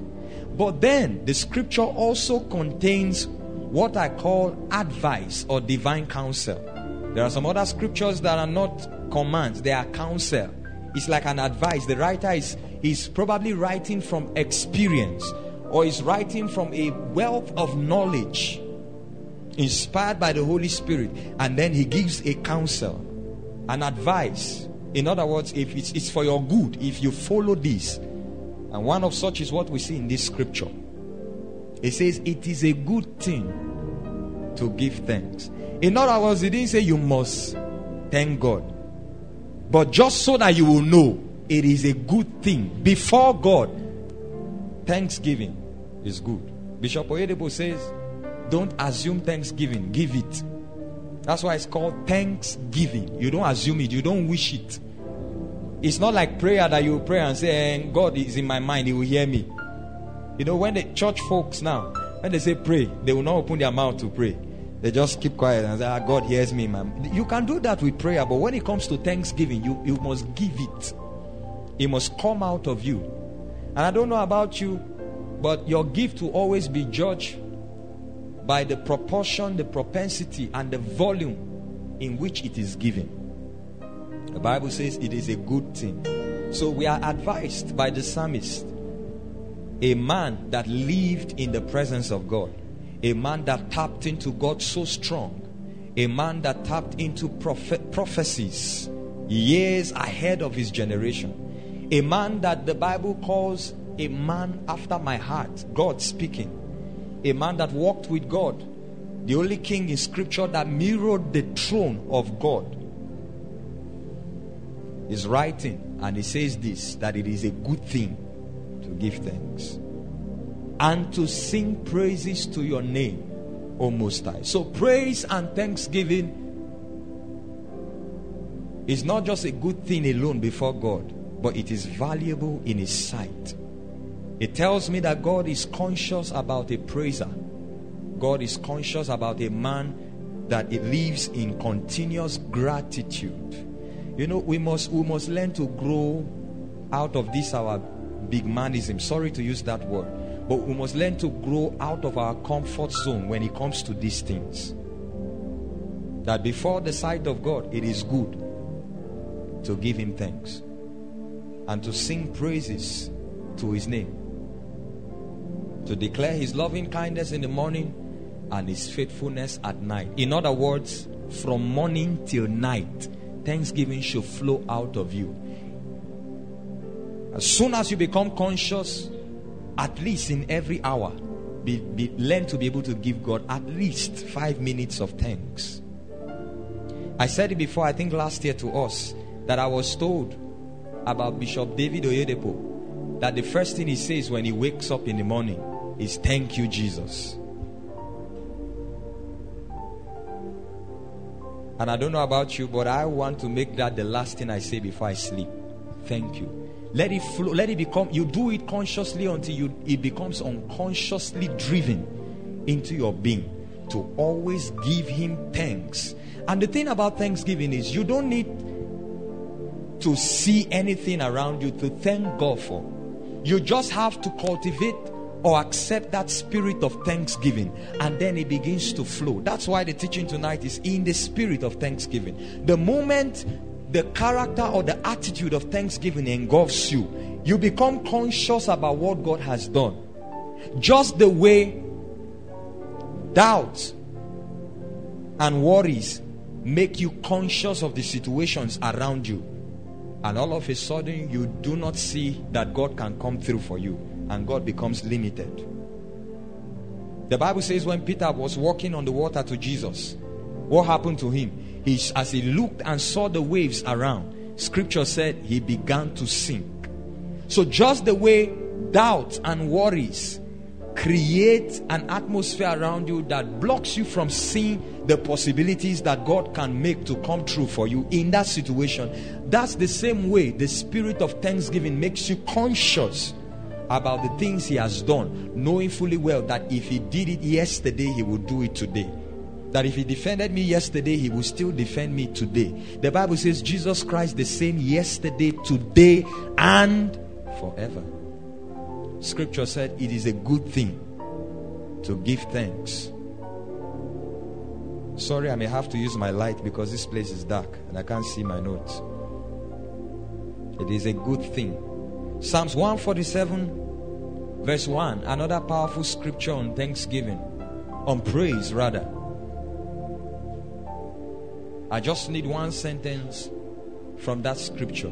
But then the scripture also contains what I call advice or divine counsel. There are some other scriptures that are not commands, they are counsel. It's like an advice. The writer is, is probably writing from experience or is writing from a wealth of knowledge inspired by the Holy Spirit, and then he gives a counsel, an advice. In other words, if it's, it's for your good, if you follow this, and one of such is what we see in this scripture. It says, It is a good thing to give thanks. In other words, it didn't say you must thank God, but just so that you will know it is a good thing before God. Thanksgiving is good. Bishop Oyedepo says, Don't assume thanksgiving, give it. That's why it's called thanksgiving. You don't assume it, you don't wish it. It's not like prayer that you pray and say, eh, God is in my mind, He will hear me. You know, when the church folks now, when they say pray, they will not open their mouth to pray. They just keep quiet and say, ah, God hears me, man. You can do that with prayer, but when it comes to thanksgiving, you, you must give it. It must come out of you. And I don't know about you, but your gift will always be judged by the proportion, the propensity, and the volume in which it is given. The Bible says it is a good thing. So we are advised by the psalmist, a man that lived in the presence of God, a man that tapped into God so strong, a man that tapped into prophet- prophecies years ahead of his generation, a man that the Bible calls a man after my heart, God speaking, a man that walked with God, the only king in scripture that mirrored the throne of God is writing and he says this that it is a good thing to give thanks and to sing praises to your name, O Most High. So, praise and thanksgiving is not just a good thing alone before God, but it is valuable in His sight. It tells me that God is conscious about a praiser, God is conscious about a man that lives in continuous gratitude. You know, we must we must learn to grow out of this our big manism. Sorry to use that word, but we must learn to grow out of our comfort zone when it comes to these things. That before the sight of God, it is good to give Him thanks and to sing praises to His name, to declare His loving kindness in the morning and His faithfulness at night. In other words, from morning till night thanksgiving should flow out of you. As soon as you become conscious, at least in every hour, be, be, learn to be able to give God at least five minutes of thanks. I said it before, I think last year to us, that I was told about Bishop David Oyedepo that the first thing he says when he wakes up in the morning is, Thank you, Jesus. And I don't know about you, but I want to make that the last thing I say before I sleep. Thank you. Let it flow. Let it become. You do it consciously until you it becomes unconsciously driven into your being to always give Him thanks. And the thing about Thanksgiving is you don't need to see anything around you to thank God for. You just have to cultivate or accept that spirit of thanksgiving and then it begins to flow. That's why the teaching tonight is in the spirit of thanksgiving. The moment the character or the attitude of thanksgiving engulfs you, you become conscious about what God has done. Just the way doubt and worries make you conscious of the situations around you. And all of a sudden, you do not see that God can come through for you, and God becomes limited. The Bible says when Peter was walking on the water to Jesus, what happened to him? He, as he looked and saw the waves around, scripture said he began to sink. So, just the way doubt and worries create an atmosphere around you that blocks you from seeing the possibilities that God can make to come true for you in that situation. That's the same way the spirit of thanksgiving makes you conscious about the things He has done, knowing fully well that if He did it yesterday, He will do it today. That if He defended me yesterday, He will still defend me today. The Bible says Jesus Christ the same yesterday, today, and forever. Scripture said it is a good thing to give thanks. Sorry, I may have to use my light because this place is dark and I can't see my notes. It is a good thing. Psalms 147, verse 1, another powerful scripture on thanksgiving, on praise rather. I just need one sentence from that scripture.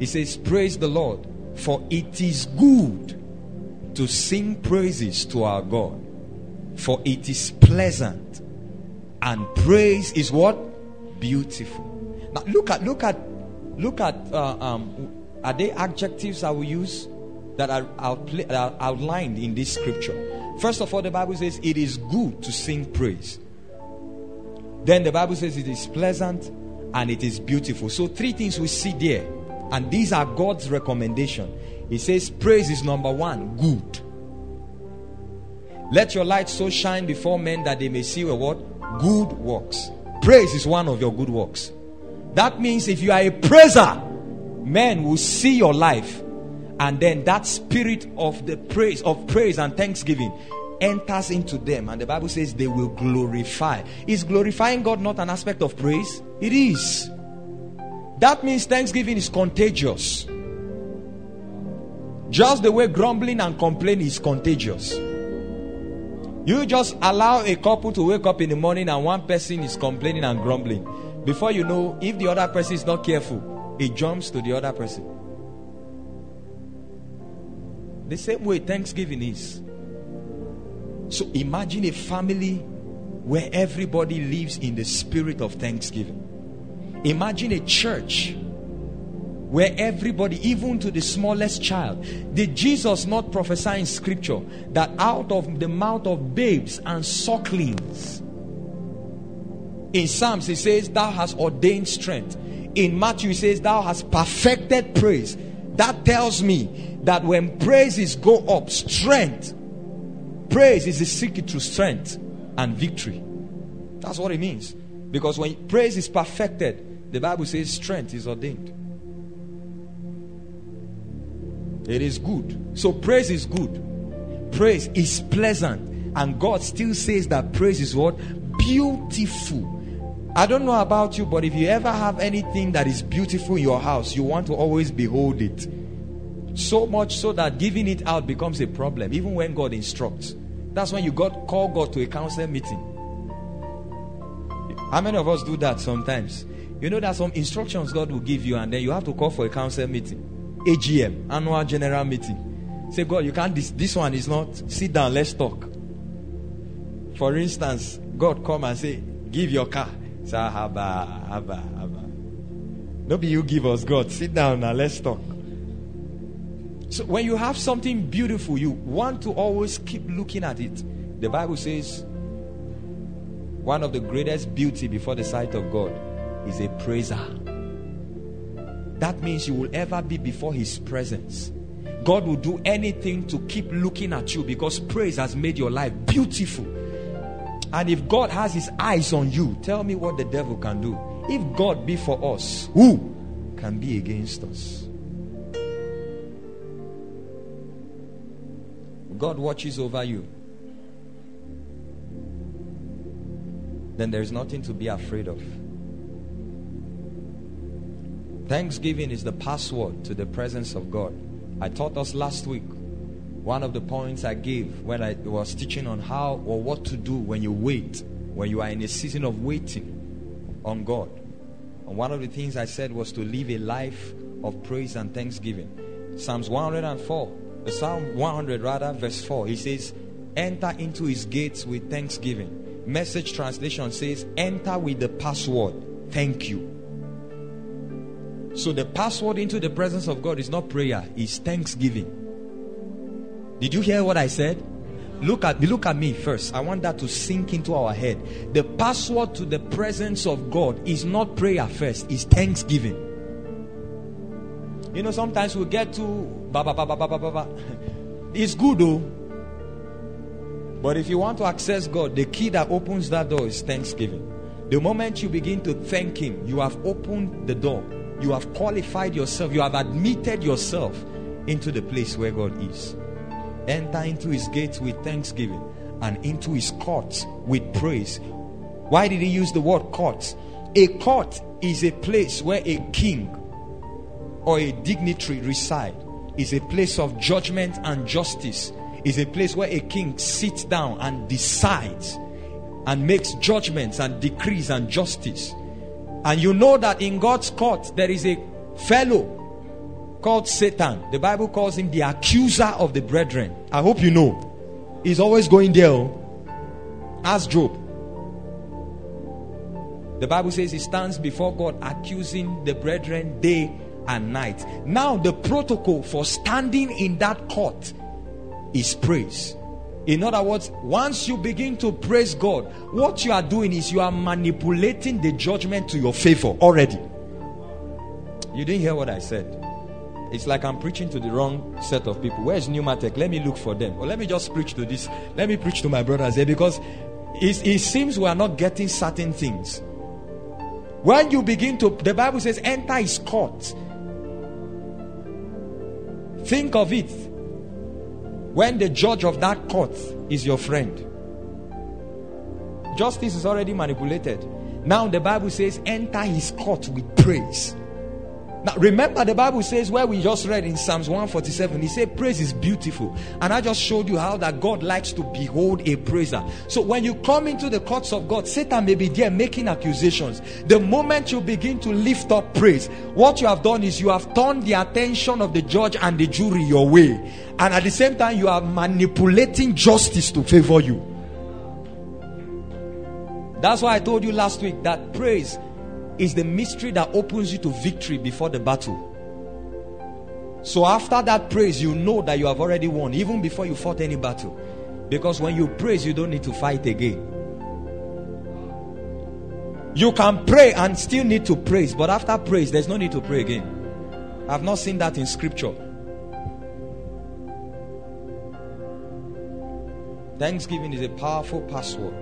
It says, Praise the Lord for it is good to sing praises to our God, for it is pleasant, and praise is what beautiful. Now look at look at look at uh, um, are they adjectives I will use that are, that are outlined in this scripture? First of all, the Bible says it is good to sing praise. Then the Bible says it is pleasant and it is beautiful. So three things we see there and these are God's recommendation. He says, Praise is number one, good. Let your light so shine before men that they may see your what? Good works. Praise is one of your good works. That means if you are a praiser, men will see your life, and then that spirit of the praise, of praise and thanksgiving enters into them. And the Bible says they will glorify. Is glorifying God not an aspect of praise? It is. That means thanksgiving is contagious. Just the way grumbling and complaining is contagious. You just allow a couple to wake up in the morning and one person is complaining and grumbling. Before you know, if the other person is not careful, it jumps to the other person. The same way Thanksgiving is. So imagine a family where everybody lives in the spirit of Thanksgiving. Imagine a church where everybody, even to the smallest child, did Jesus not prophesy in scripture that out of the mouth of babes and sucklings, in Psalms, he says, Thou hast ordained strength. In Matthew, he says, Thou hast perfected praise. That tells me that when praises go up, strength, praise is the secret to strength and victory. That's what it means. Because when praise is perfected, the Bible says strength is ordained. It is good. So praise is good. Praise is pleasant. And God still says that praise is what? Beautiful. I don't know about you, but if you ever have anything that is beautiful in your house, you want to always behold it. So much so that giving it out becomes a problem, even when God instructs. That's when you got call God to a council meeting. How many of us do that sometimes? You know, that some instructions God will give you, and then you have to call for a council meeting, AGM, annual general meeting. Say, God, you can't, this, this one is not, sit down, let's talk. For instance, God come and say, give your car. Say, haba, haba. Nobody you give us, God. Sit down now, let's talk. So when you have something beautiful, you want to always keep looking at it. The Bible says, one of the greatest beauty before the sight of God is a praiser. that means you will ever be before His presence. God will do anything to keep looking at you because praise has made your life beautiful. And if God has His eyes on you, tell me what the devil can do. If God be for us, who can be against us? God watches over you. Then there's nothing to be afraid of. Thanksgiving is the password to the presence of God. I taught us last week. One of the points I gave when I was teaching on how or what to do when you wait, when you are in a season of waiting on God. And one of the things I said was to live a life of praise and thanksgiving. Psalms 104, the uh, Psalm 100 rather, verse 4, he says, Enter into his gates with thanksgiving. Message translation says, Enter with the password, thank you. So the password into the presence of God is not prayer, it's thanksgiving. Did you hear what I said? Look at look at me first. I want that to sink into our head. The password to the presence of God is not prayer first, it's thanksgiving. You know, sometimes we get to ba ba ba ba ba ba ba. It's good though. But if you want to access God, the key that opens that door is thanksgiving. The moment you begin to thank Him, you have opened the door. You have qualified yourself. You have admitted yourself into the place where God is. Enter into His gates with thanksgiving and into His courts with praise. Why did He use the word courts? A court is a place where a king or a dignitary reside. Is a place of judgment and justice. Is a place where a king sits down and decides and makes judgments and decrees and justice. And you know that in God's court there is a fellow called Satan. The Bible calls him the accuser of the brethren. I hope you know. He's always going there. oh. Ask Job. The Bible says he stands before God accusing the brethren day and night. Now, the protocol for standing in that court is praise. In other words, once you begin to praise God, what you are doing is you are manipulating the judgment to your favor already. You didn't hear what I said. It's like I'm preaching to the wrong set of people. Where's Pneumatech? Let me look for them. Or let me just preach to this. Let me preach to my brothers here because it, it seems we are not getting certain things. When you begin to, the Bible says, enter his court. Think of it. When the judge of that court is your friend, justice is already manipulated. Now the Bible says, enter his court with praise. Now remember, the Bible says where we just read in Psalms 147, he said, Praise is beautiful. And I just showed you how that God likes to behold a praiser. So when you come into the courts of God, Satan may be there making accusations. The moment you begin to lift up praise, what you have done is you have turned the attention of the judge and the jury your way. And at the same time, you are manipulating justice to favor you. That's why I told you last week that praise is the mystery that opens you to victory before the battle. So after that praise, you know that you have already won, even before you fought any battle. Because when you praise, you don't need to fight again. You can pray and still need to praise, but after praise, there's no need to pray again. I've not seen that in scripture. Thanksgiving is a powerful password.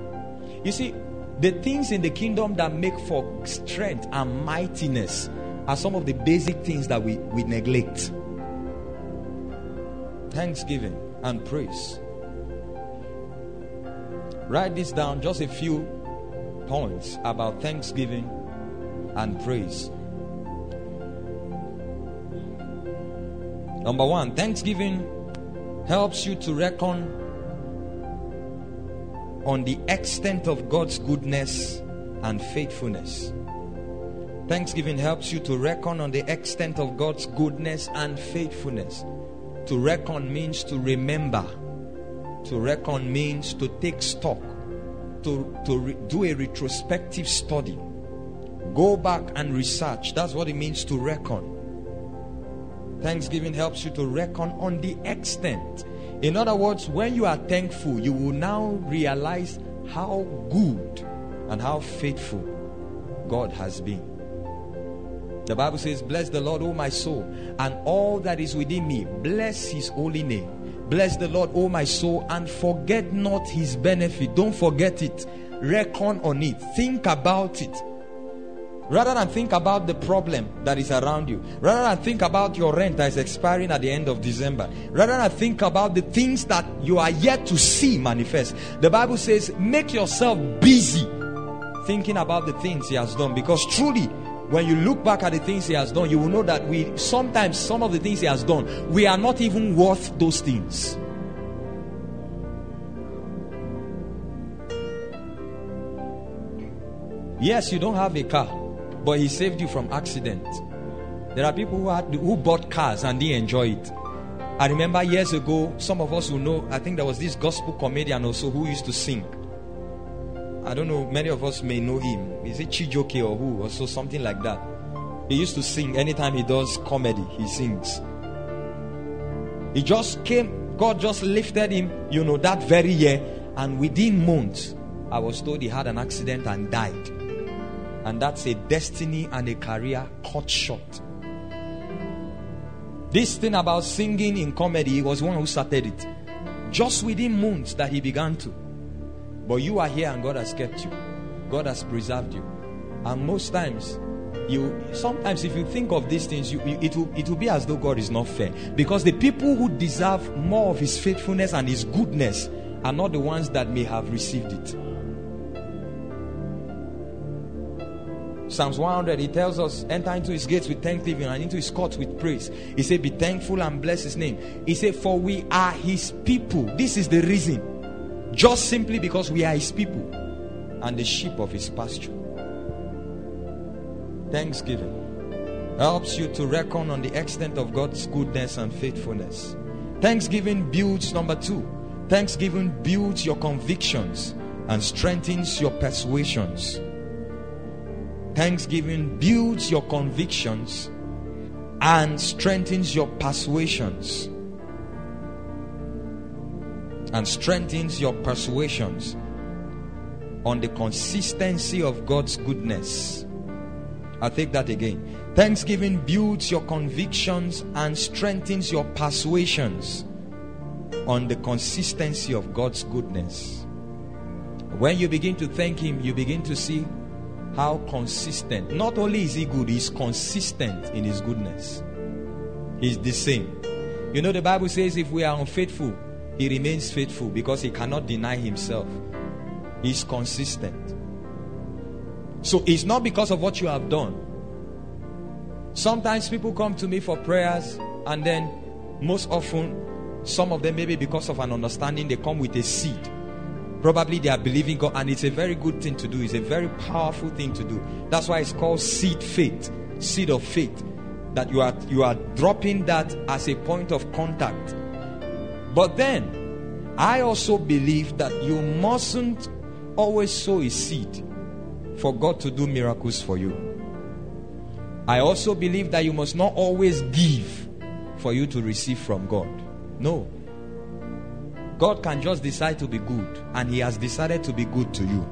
You see, the things in the kingdom that make for strength and mightiness are some of the basic things that we, we neglect. Thanksgiving and praise. Write this down, just a few points about thanksgiving and praise. Number one, thanksgiving helps you to reckon on the extent of God's goodness and faithfulness. Thanksgiving helps you to reckon on the extent of God's goodness and faithfulness. To reckon means to remember. To reckon means to take stock. To, to re- do a retrospective study. Go back and research. That's what it means to reckon. Thanksgiving helps you to reckon on the extent. In other words, when you are thankful, you will now realize how good and how faithful God has been. The Bible says, Bless the Lord, O my soul, and all that is within me. Bless his holy name. Bless the Lord, O my soul, and forget not his benefit. Don't forget it. Reckon on it. Think about it. Rather than think about the problem that is around you, rather than think about your rent that is expiring at the end of December, rather than think about the things that you are yet to see manifest, the Bible says, make yourself busy thinking about the things He has done. Because truly, when you look back at the things He has done, you will know that we sometimes some of the things He has done, we are not even worth those things. Yes, you don't have a car, but he saved you from accident. There are people who had who bought cars and didn't enjoy it. I remember years ago, some of us who know, I think there was this gospel comedian also who used to sing. I don't know, many of us may know him. Is it Chijoke or who? Or so something like that. He used to sing anytime he does comedy, he sings. He just came, God just lifted him, you know, that very year, and within months, I was told he had an accident and died. And that's a destiny and a career cut short. This thing about singing in comedy, he was one who started it. Just within months that he began to. But you are here and God has kept you. God has preserved you. And most times, you sometimes if you think of these things, you, you, it will it will be as though God is not fair. Because the people who deserve more of his faithfulness and his goodness are not the ones that may have received it. Psalms 100, he tells us, enter into his gates with thanksgiving and into his courts with praise. He said, be thankful and bless his name. He said, for we are his people. This is the reason. Just simply because we are his people and the sheep of his pasture. Thanksgiving helps you to reckon on the extent of God's goodness and faithfulness. Thanksgiving builds, number two, thanksgiving builds your convictions and strengthens your persuasions. Thanksgiving builds your convictions and strengthens your persuasions. And strengthens your persuasions on the consistency of God's goodness. I'll take that again. Thanksgiving builds your convictions and strengthens your persuasions on the consistency of God's goodness. When you begin to thank Him, you begin to see how consistent. Not only is he good, he's consistent in his goodness. He's the same. You know, the Bible says if we are unfaithful, he remains faithful because he cannot deny himself. He's consistent. So it's not because of what you have done. Sometimes people come to me for prayers, and then most often, some of them, maybe because of an understanding, they come with a seed Probably they are believing God, and it's a very good thing to do. It's a very powerful thing to do. That's why it's called seed faith, seed of faith. That you are you are dropping that as a point of contact. But then, I also believe that you mustn't always sow a seed for God to do miracles for you. I also believe that you must not always give for you to receive from God. No. God can just decide to be good, and He has decided to be good to you.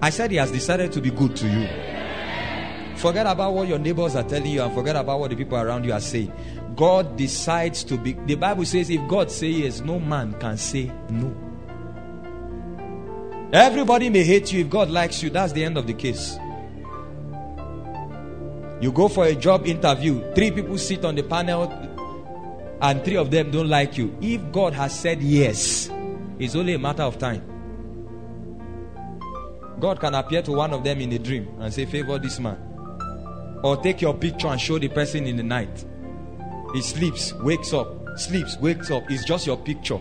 I said He has decided to be good to you. Forget about what your neighbors are telling you and forget about what the people around you are saying. God decides to be. The Bible says, if God says yes, no man can say no. Everybody may hate you if God likes you. That's the end of the case. You go for a job interview, three people sit on the panel and three of them don't like you, if God has said yes, it's only a matter of time. God can appear to one of them in a dream and say, Favor this man. Or take your picture and show the person in the night. He sleeps, wakes up, sleeps, wakes up. It's just your picture.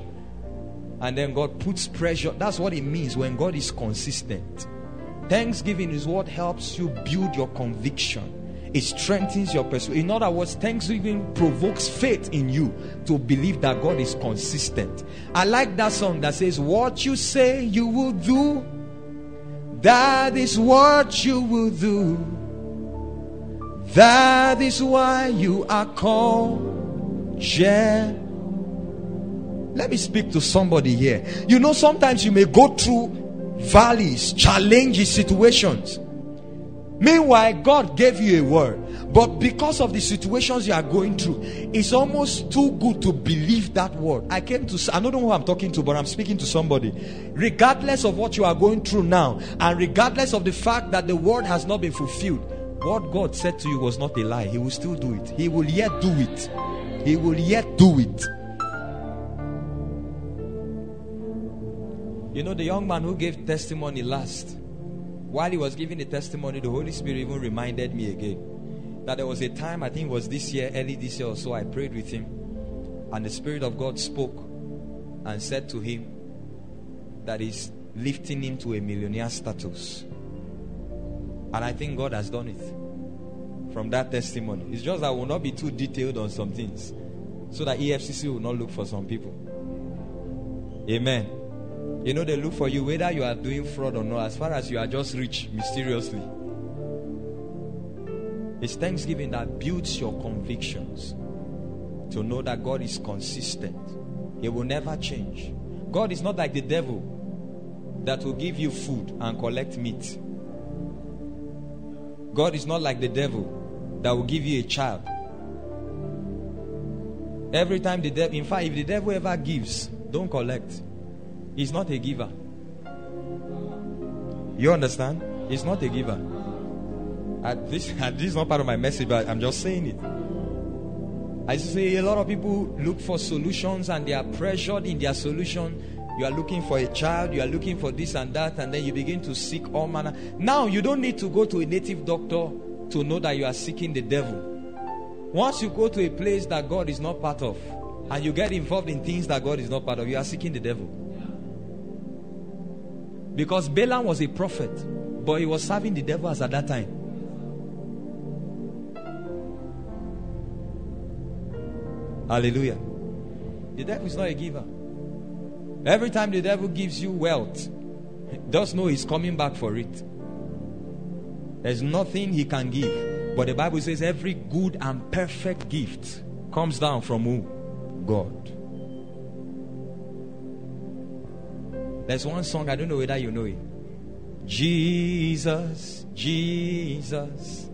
And then God puts pressure. That's what it means when God is consistent. Thanksgiving is what helps you build your conviction it strengthens your pursuit. In other words, thanksgiving provokes faith in you to believe that God is consistent. I like that song that says, What you say you will do, that is what you will do. That is why you are called Yeah. Let me speak to somebody here. You know, sometimes you may go through valleys, challenges, situations. Meanwhile, God gave you a word. But because of the situations you are going through, it's almost too good to believe that word. I came to, I don't know who I'm talking to, but I'm speaking to somebody. Regardless of what you are going through now, and regardless of the fact that the word has not been fulfilled, what God said to you was not a lie. He will still do it. He will yet do it. He will yet do it. You know, the young man who gave testimony last, while he was giving the testimony, the Holy Spirit even reminded me again that there was a time, I think it was this year, early this year or so, I prayed with him, and the Spirit of God spoke and said to him that he's lifting him to a millionaire status. And I think God has done it from that testimony. It's just that I will not be too detailed on some things so that EFCC will not look for some people. Amen. You know, they look for you whether you are doing fraud or not, as far as you are just rich mysteriously. It's thanksgiving that builds your convictions to know that God is consistent, He will never change. God is not like the devil that will give you food and collect meat. God is not like the devil that will give you a child. Every time the devil, in fact, if the devil ever gives, don't collect. He's not a giver. You understand? He's not a giver. At this, at this is not part of my message, but I'm just saying it. I say a lot of people look for solutions and they are pressured in their solution. You are looking for a child, you are looking for this and that, and then you begin to seek all manner. Now you don't need to go to a native doctor to know that you are seeking the devil. Once you go to a place that God is not part of, and you get involved in things that God is not part of, you are seeking the devil. Because Balaam was a prophet, but he was serving the devil as at that time. Hallelujah. The devil is not a giver. Every time the devil gives you wealth, just know he's coming back for it. There's nothing he can give. But the Bible says every good and perfect gift comes down from who? God. There's one song, I don't know whether you know it. Jesus, Jesus,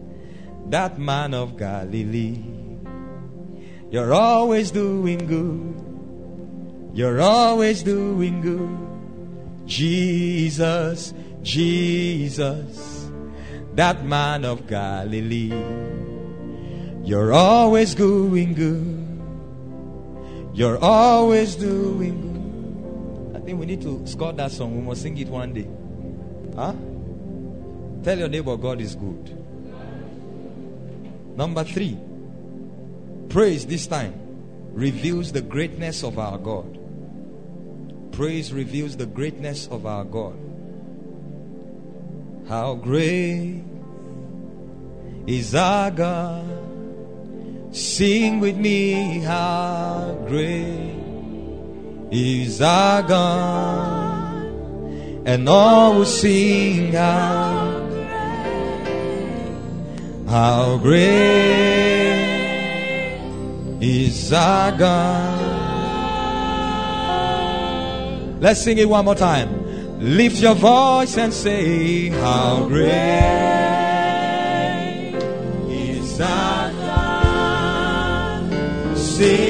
that man of Galilee. You're always doing good. You're always doing good. Jesus, Jesus, that man of Galilee. You're always doing good. You're always doing good. Think we need to score that song. We must sing it one day. Huh? Tell your neighbor God is good. Number three, praise this time reveals the greatness of our God. Praise reveals the greatness of our God. How great is our God? Sing with me, how great is our God? And all will sing how how great is our God. Let's sing it one more time. Lift your voice and say, How great is our God. Sing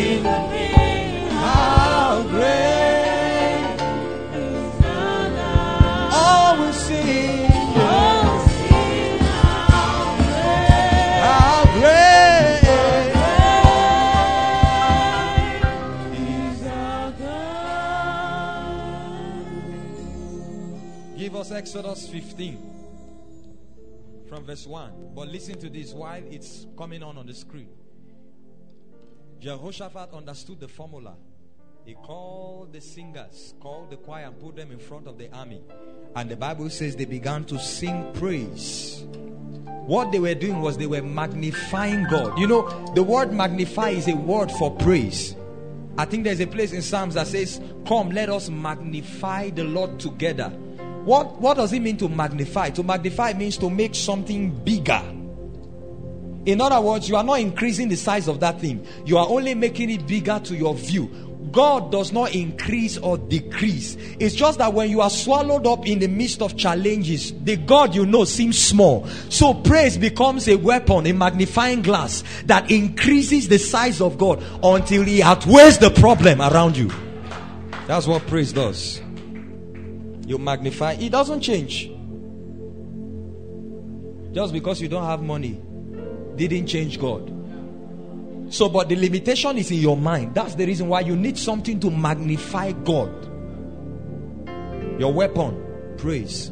Exodus 15 from verse 1. But listen to this while it's coming on on the screen. Jehoshaphat understood the formula. He called the singers, called the choir, and put them in front of the army. And the Bible says they began to sing praise. What they were doing was they were magnifying God. You know, the word magnify is a word for praise. I think there's a place in Psalms that says, Come, let us magnify the Lord together. What, what does it mean to magnify? To magnify means to make something bigger. In other words, you are not increasing the size of that thing, you are only making it bigger to your view. God does not increase or decrease. It's just that when you are swallowed up in the midst of challenges, the God you know seems small. So praise becomes a weapon, a magnifying glass that increases the size of God until He outweighs the problem around you. That's what praise does. You magnify, it doesn't change. Just because you don't have money didn't change God. So, but the limitation is in your mind. That's the reason why you need something to magnify God. Your weapon, praise.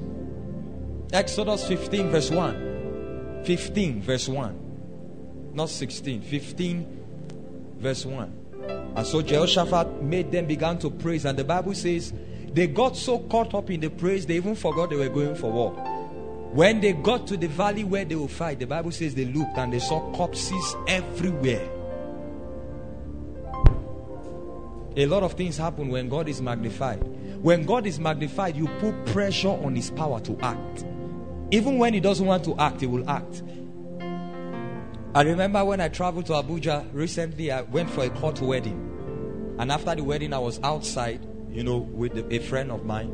Exodus 15, verse 1. 15, verse 1. Not 16, 15, verse 1. And so Jehoshaphat made them began to praise. And the Bible says they got so caught up in the praise, they even forgot they were going for war. When they got to the valley where they will fight, the Bible says they looked and they saw corpses everywhere. A lot of things happen when God is magnified. When God is magnified, you put pressure on His power to act. Even when He doesn't want to act, He will act. I remember when I traveled to Abuja recently, I went for a court wedding. And after the wedding, I was outside, you know, with a friend of mine.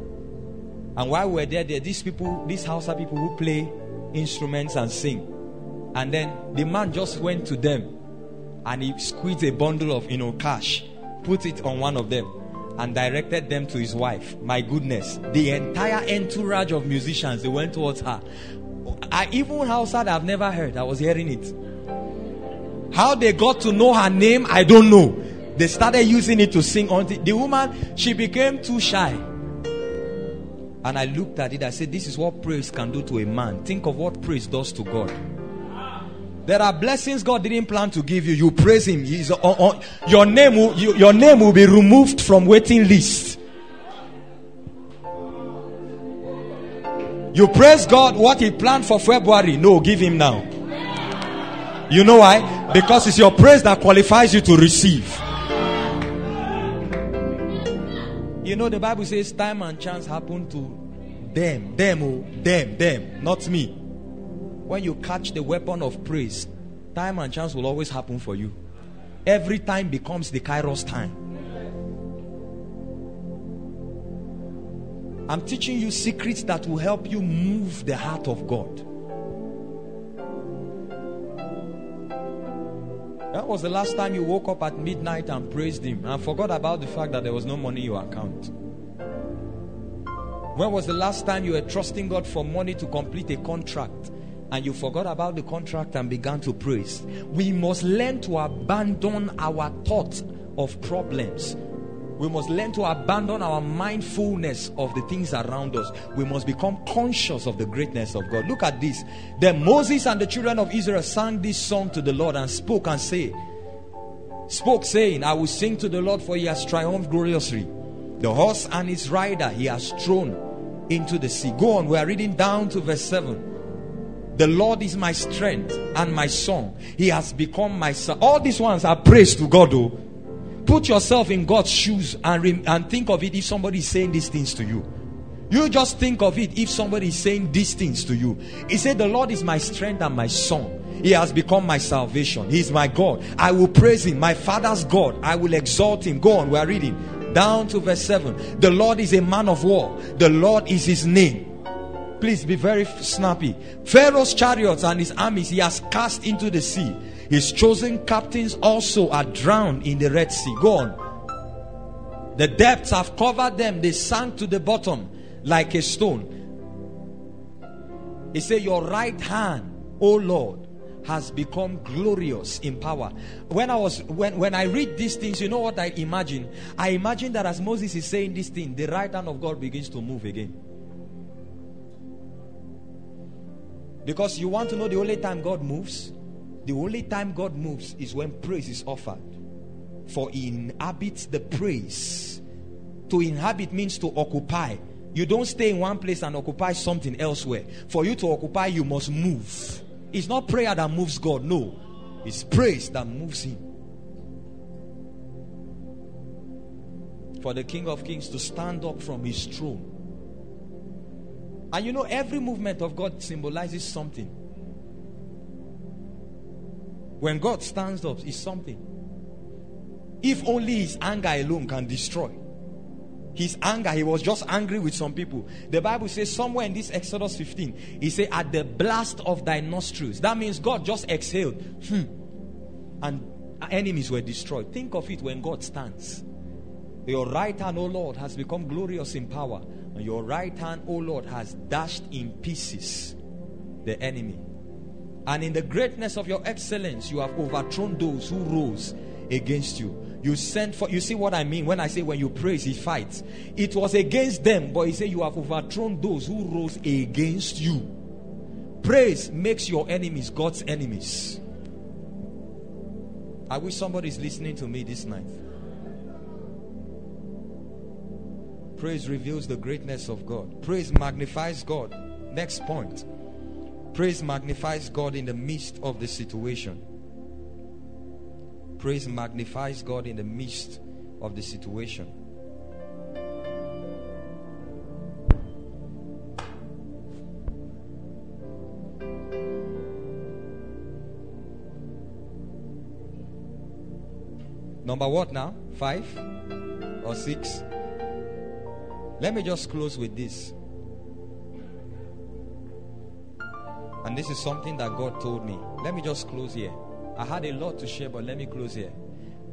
And while we were there, there these people, these Hausa people who play instruments and sing. And then the man just went to them and he squeezed a bundle of, you know, cash put it on one of them and directed them to his wife. My goodness, the entire entourage of musicians they went towards her. I even outside I've never heard. I was hearing it. How they got to know her name, I don't know. They started using it to sing on the woman. She became too shy. And I looked at it. I said, "This is what praise can do to a man. Think of what praise does to God." There are blessings God didn't plan to give you. You praise Him. He's on, on, your name will you, your name will be removed from waiting list. You praise God what He planned for February. No, give Him now. You know why? Because it's your praise that qualifies you to receive. You know the Bible says time and chance happen to them, them, oh, them, them, not me when you catch the weapon of praise, time and chance will always happen for you. Every time becomes the Kairos time. I'm teaching you secrets that will help you move the heart of God. That was the last time you woke up at midnight and praised Him and forgot about the fact that there was no money in your account. When was the last time you were trusting God for money to complete a contract and you forgot about the contract and began to praise. We must learn to abandon our thoughts of problems. We must learn to abandon our mindfulness of the things around us. We must become conscious of the greatness of God. Look at this. Then Moses and the children of Israel sang this song to the Lord and spoke and say, spoke saying, I will sing to the Lord for he has triumphed gloriously. The horse and his rider he has thrown into the sea. Go on, we are reading down to verse 7. The Lord is my strength and my song. He has become my son. All these ones are praise to God. Oh. Put yourself in God's shoes and, and think of it if somebody is saying these things to you. You just think of it if somebody is saying these things to you. He said, The Lord is my strength and my song. He has become my salvation. He is my God. I will praise him. My father's God. I will exalt him. Go on, we are reading. Down to verse 7. The Lord is a man of war. The Lord is his name. Please be very snappy. Pharaoh's chariots and his armies he has cast into the sea. His chosen captains also are drowned in the Red Sea. Go on. The depths have covered them, they sank to the bottom like a stone. He said, Your right hand, O Lord, has become glorious in power. When I was when, when I read these things, you know what I imagine? I imagine that as Moses is saying this thing, the right hand of God begins to move again. Because you want to know the only time God moves? The only time God moves is when praise is offered. For he inhabits the praise. To inhabit means to occupy. You don't stay in one place and occupy something elsewhere. For you to occupy, you must move. It's not prayer that moves God, no. It's praise that moves him. For the King of Kings to stand up from his throne and you know, every movement of God symbolizes something. When God stands up, it's something. If only his anger alone can destroy. His anger, he was just angry with some people. The Bible says somewhere in this Exodus 15, he said, At the blast of thy nostrils. That means God just exhaled. Hmm. And enemies were destroyed. Think of it when God stands. Your right hand, O Lord, has become glorious in power. And your right hand, O Lord, has dashed in pieces the enemy. And in the greatness of your excellence, you have overthrown those who rose against you. You sent for, you see what I mean when I say when you praise, he fights. It was against them, but he said, You have overthrown those who rose against you. Praise makes your enemies God's enemies. I wish somebody is listening to me this night. Praise reveals the greatness of God. Praise magnifies God. Next point. Praise magnifies God in the midst of the situation. Praise magnifies God in the midst of the situation. Number what now? Five or six? Let me just close with this. And this is something that God told me. Let me just close here. I had a lot to share, but let me close here.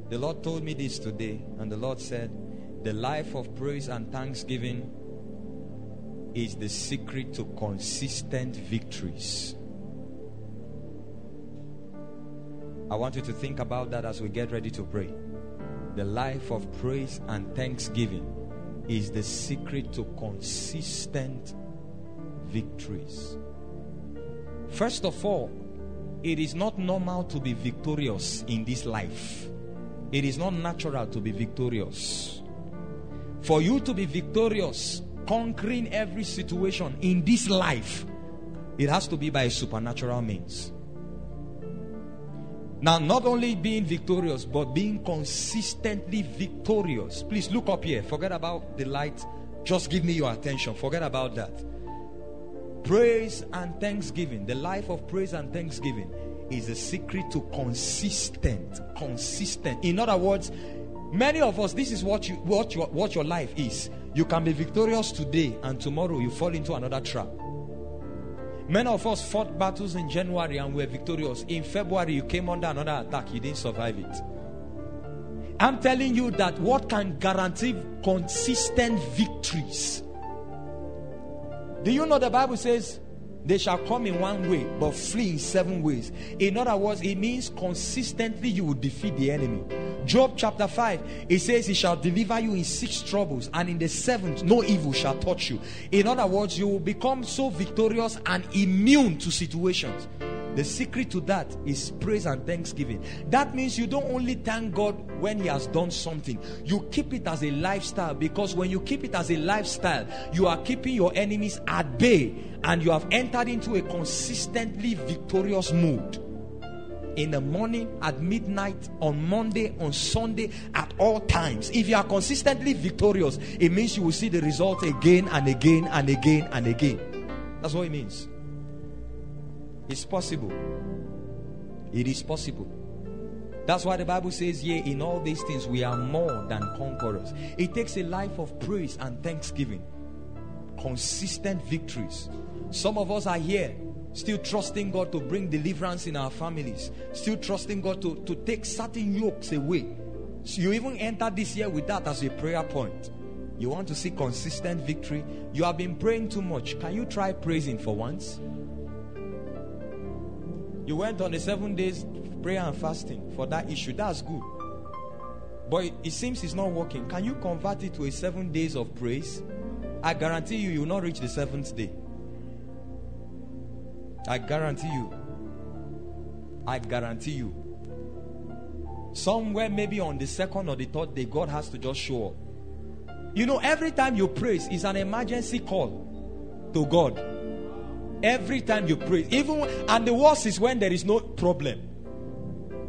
The Lord told me this today, and the Lord said, The life of praise and thanksgiving is the secret to consistent victories. I want you to think about that as we get ready to pray. The life of praise and thanksgiving is the secret to consistent victories. First of all, it is not normal to be victorious in this life. It is not natural to be victorious. For you to be victorious, conquering every situation in this life, it has to be by supernatural means. Now, not only being victorious, but being consistently victorious. Please look up here. Forget about the light. Just give me your attention. Forget about that. Praise and thanksgiving, the life of praise and thanksgiving is a secret to consistent, consistent. In other words, many of us, this is what you what your what your life is. You can be victorious today and tomorrow you fall into another trap. Many of us fought battles in January and were victorious. In February, you came under another attack, you didn't survive it. I'm telling you that what can guarantee consistent victories. Do you know the Bible says they shall come in one way but flee in seven ways? In other words, it means consistently you will defeat the enemy. Job chapter 5, it says, He shall deliver you in six troubles, and in the seventh, no evil shall touch you. In other words, you will become so victorious and immune to situations. The secret to that is praise and thanksgiving. That means you don't only thank God when He has done something, you keep it as a lifestyle because when you keep it as a lifestyle, you are keeping your enemies at bay and you have entered into a consistently victorious mood in the morning, at midnight, on Monday, on Sunday, at all times. If you are consistently victorious, it means you will see the result again and again and again and again. That's what it means. It's possible. It is possible. That's why the Bible says, Yea, in all these things we are more than conquerors. It takes a life of praise and thanksgiving, consistent victories. Some of us are here still trusting God to bring deliverance in our families, still trusting God to, to take certain yokes away. So you even enter this year with that as a prayer point. You want to see consistent victory. You have been praying too much. Can you try praising for once? You went on a seven days prayer and fasting for that issue. That's good. But it, it seems it's not working. Can you convert it to a seven days of praise? I guarantee you, you will not reach the seventh day. I guarantee you. I guarantee you. Somewhere, maybe on the second or the third day, God has to just show up. You know, every time you praise is an emergency call to God. Every time you praise, even and the worst is when there is no problem.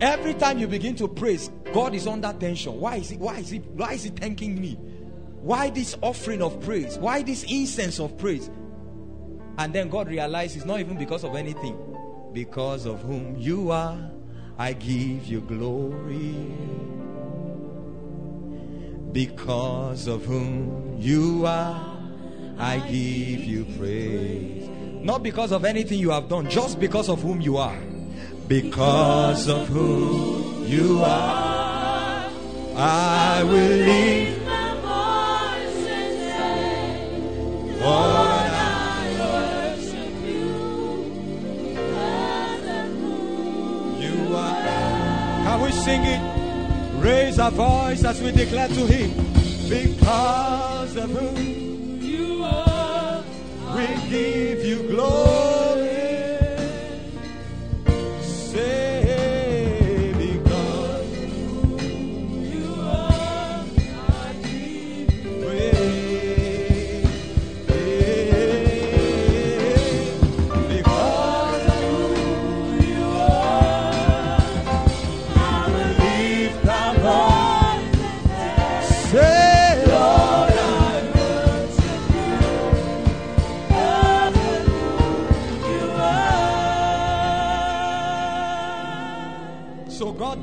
Every time you begin to praise, God is under tension. Why is it? Why is it? Why is he thanking me? Why this offering of praise? Why this incense of praise? And then God realizes it's not even because of anything. Because of whom you are, I give you glory. Because of whom you are, I give you praise. Not because of anything you have done, just because of whom you are. Because of who you are, I will lift my voice and say, Lord, I worship you. who you are. Can we sing it? Raise our voice as we declare to Him. Because of are. We give you glory.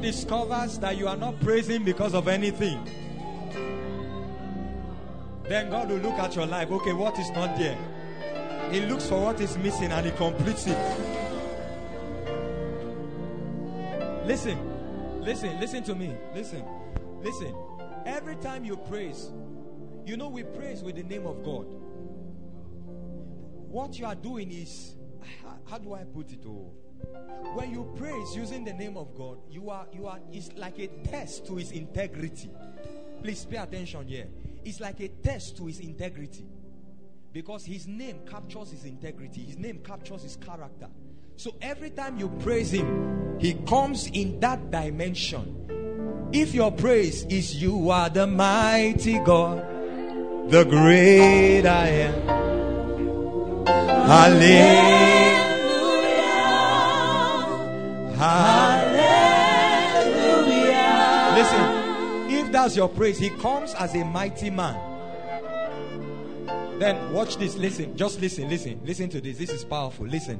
Discovers that you are not praising because of anything. Then God will look at your life. Okay, what is not there? He looks for what is missing and he completes it. Listen, listen, listen to me. Listen, listen. Every time you praise, you know we praise with the name of God. What you are doing is, how, how do I put it? Oh, when you praise using the name of God, you are you are it's like a test to his integrity. Please pay attention here. It's like a test to his integrity. Because his name captures his integrity, his name captures his character. So every time you praise him, he comes in that dimension. If your praise is you are the mighty God, the great I am. Hallelujah. Hallelujah. Listen, if that's your praise, he comes as a mighty man. Then watch this. Listen, just listen, listen, listen to this. This is powerful. Listen.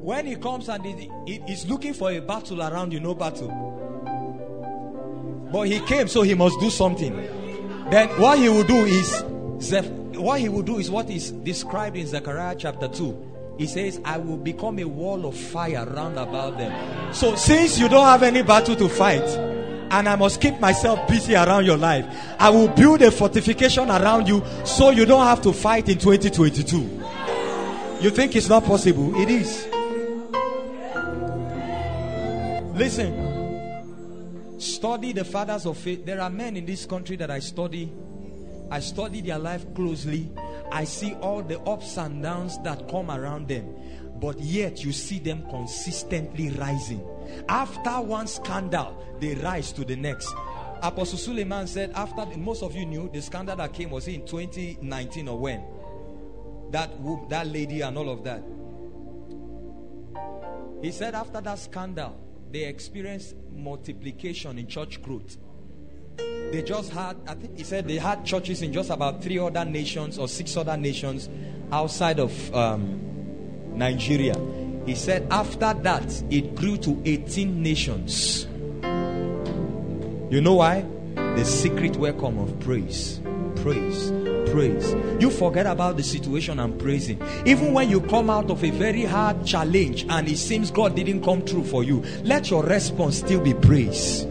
When he comes and he, he- he's looking for a battle around you, no battle. But he came, so he must do something. Then what he will do is, what he will do is what is described in Zechariah chapter 2. He says, I will become a wall of fire round about them. So since you don't have any battle to fight, and I must keep myself busy around your life, I will build a fortification around you so you don't have to fight in 2022. You think it's not possible? It is. Listen. Study the fathers of faith. There are men in this country that I study. I study their life closely. I see all the ups and downs that come around them. But yet you see them consistently rising. After one scandal, they rise to the next. Apostle Suleman said, after most of you knew the scandal that came was in 2019 or when? That that lady and all of that. He said after that scandal, they experienced multiplication in church growth. They just had, I think he said they had churches in just about three other nations or six other nations outside of um, Nigeria. He said after that, it grew to 18 nations. You know why? The secret welcome of praise. Praise. Praise. You forget about the situation and praising. Even when you come out of a very hard challenge and it seems God didn't come through for you, let your response still be praise.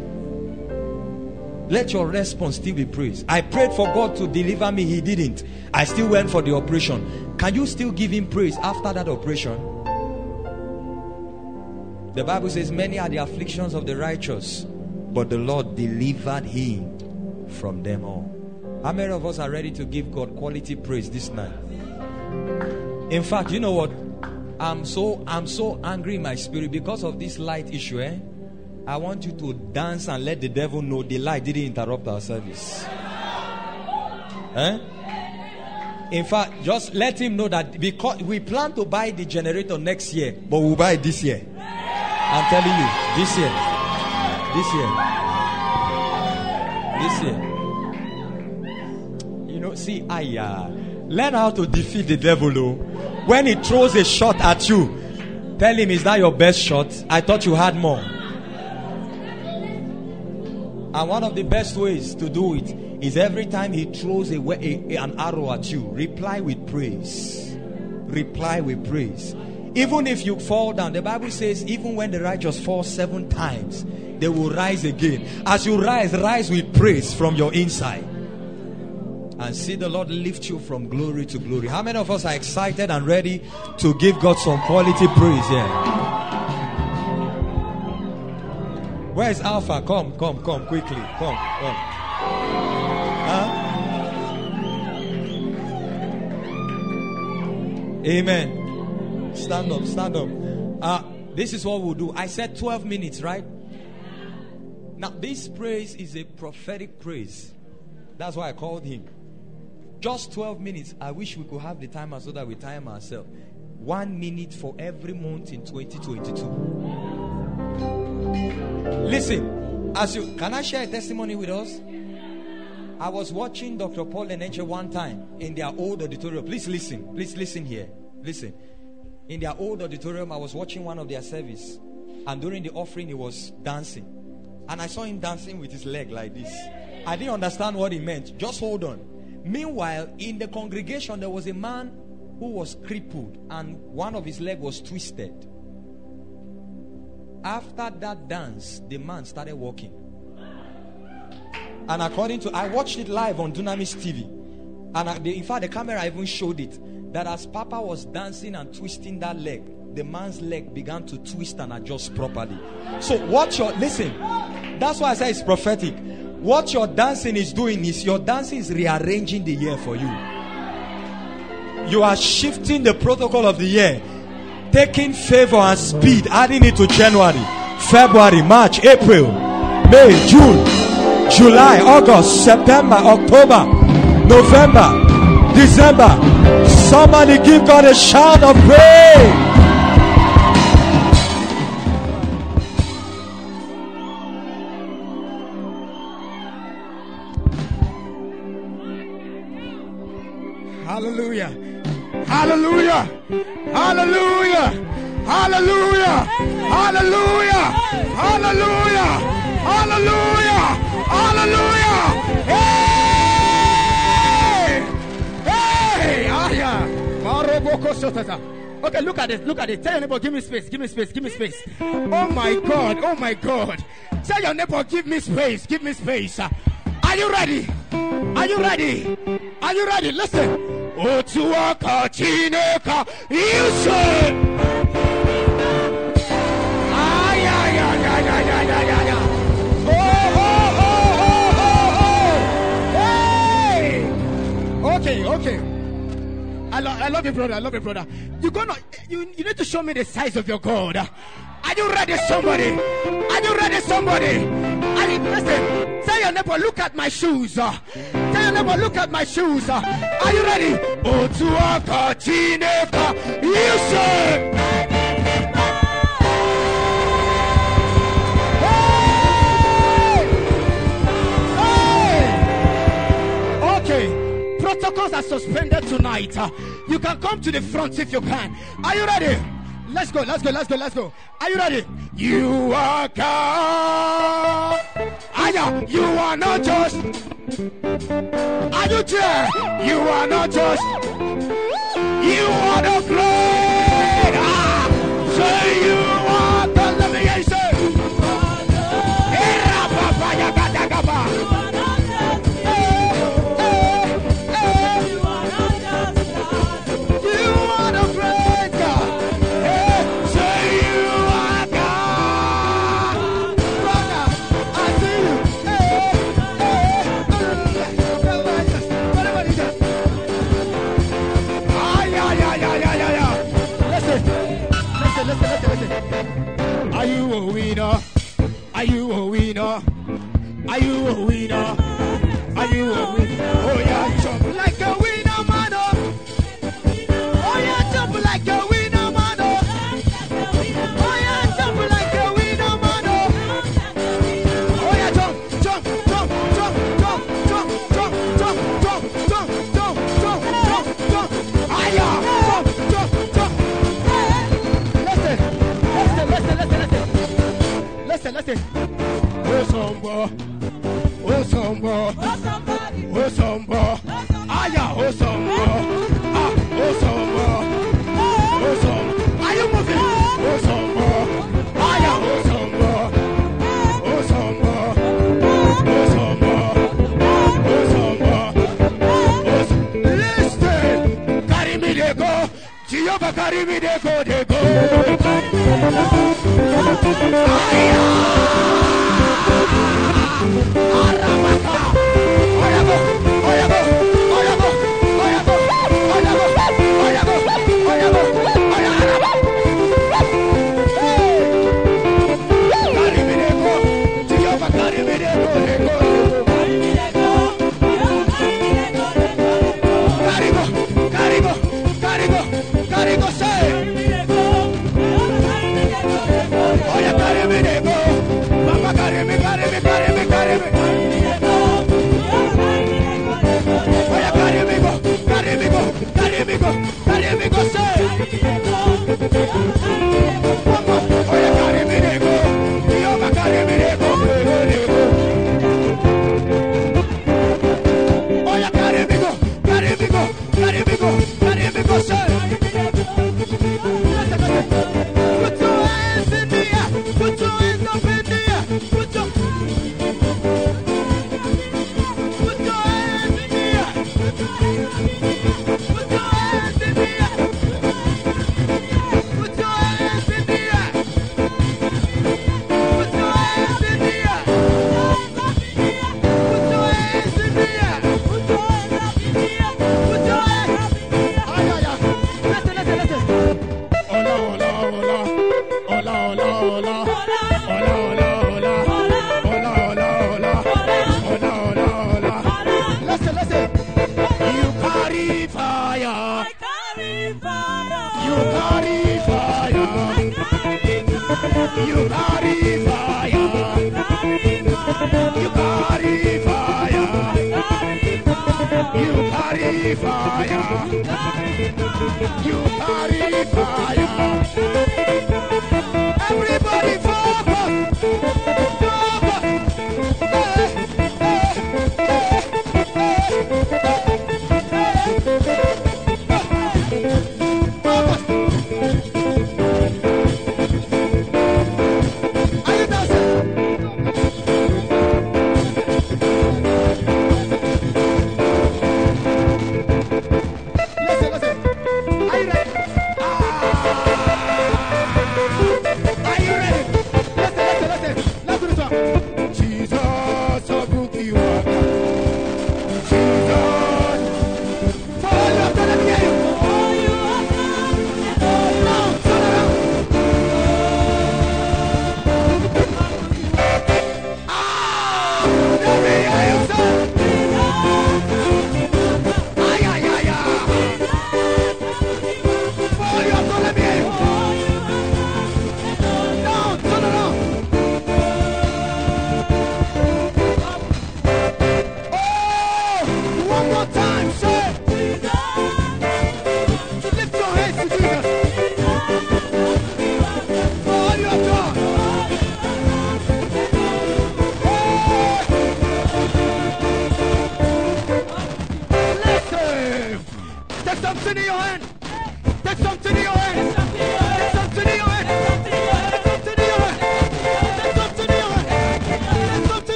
Let your response still be praise. I prayed for God to deliver me, He didn't. I still went for the operation. Can you still give Him praise after that operation? The Bible says, Many are the afflictions of the righteous, but the Lord delivered him from them all. How many of us are ready to give God quality praise this night? In fact, you know what? I'm so I'm so angry in my spirit because of this light issue, eh? I want you to dance and let the devil know the light didn't interrupt our service. Eh? In fact, just let him know that because we plan to buy the generator next year, but we'll buy it this year. I'm telling you, this year. This year. This year. You know, see, I uh, learn how to defeat the devil. Oh. When he throws a shot at you, tell him, Is that your best shot? I thought you had more. And one of the best ways to do it is every time he throws a, a- an arrow at you, reply with praise. Reply with praise. Even if you fall down, the Bible says, even when the righteous fall seven times, they will rise again. As you rise, rise with praise from your inside. And see the Lord lift you from glory to glory. How many of us are excited and ready to give God some quality praise here? Where's Alpha? Come, come, come quickly. Come, come. Amen. Stand up, stand up. Uh, this is what we'll do. I said 12 minutes, right? Now, this praise is a prophetic praise. That's why I called him. Just 12 minutes. I wish we could have the timer so that we time ourselves. One minute for every month in 2022. Listen, as you can I share a testimony with us? I was watching Dr. Paul and Enenche one time in their old auditorium. Please listen. Please listen here. Listen. In their old auditorium, I was watching one of their service. And during the offering, he was dancing. And I saw him dancing with his leg like this. I didn't understand what he meant. Just hold on. Meanwhile, in the congregation, there was a man who was crippled and one of his leg was twisted. After that dance, the man started walking. And according to, I watched it live on Dunamis TV. And I, the, in fact, the camera even showed it. That as Papa was dancing and twisting that leg, the man's leg began to twist and adjust properly. So, what your listen, that's why I say it's prophetic. What your dancing is doing is your dancing is rearranging the year for you. You are shifting the protocol of the year, taking favor and speed, adding it to January, February, March, April, May, June, July, August, September, October, November, December. Somebody give God a shout of praise. Hallelujah. Hallelujah. Hallelujah. Hallelujah. Hallelujah. Hallelujah. Hallelujah. Hallelujah. Hey! Hey! Ah. Maroboko sotata. Okay, look at it. Look at it. Tell your neighbor, give me space. Give me space. Give me space. Oh my God. Oh my God. Tell your neighbor, give me space. Give me space. Are you ready? Are you ready? Are you ready? Listen otu aka Okay, okay. I, lo- I love you, brother. I love you, brother. You're gonna, you, you need to show me the size of your God. Are you ready, somebody? Are you ready, somebody? Are you, listen, tell your neighbor, look at my shoes. uh. Tell your neighbor, look at my shoes. uh. Are you ready? Otuaka chineka yuse. Hey! Okay, protocols are suspended tonight. Uh, you can come to the front if you can. Are you ready? Let's go, let's go, let's go, let's go. Are you ready? You are God. Aya, you are not just. Are you there? You are not just. You are the great. Ah, say you are the living Are you a winner? Are you a winner? Are you a winner? Oh yeah. Carry me they go, they. Listen, Thank you.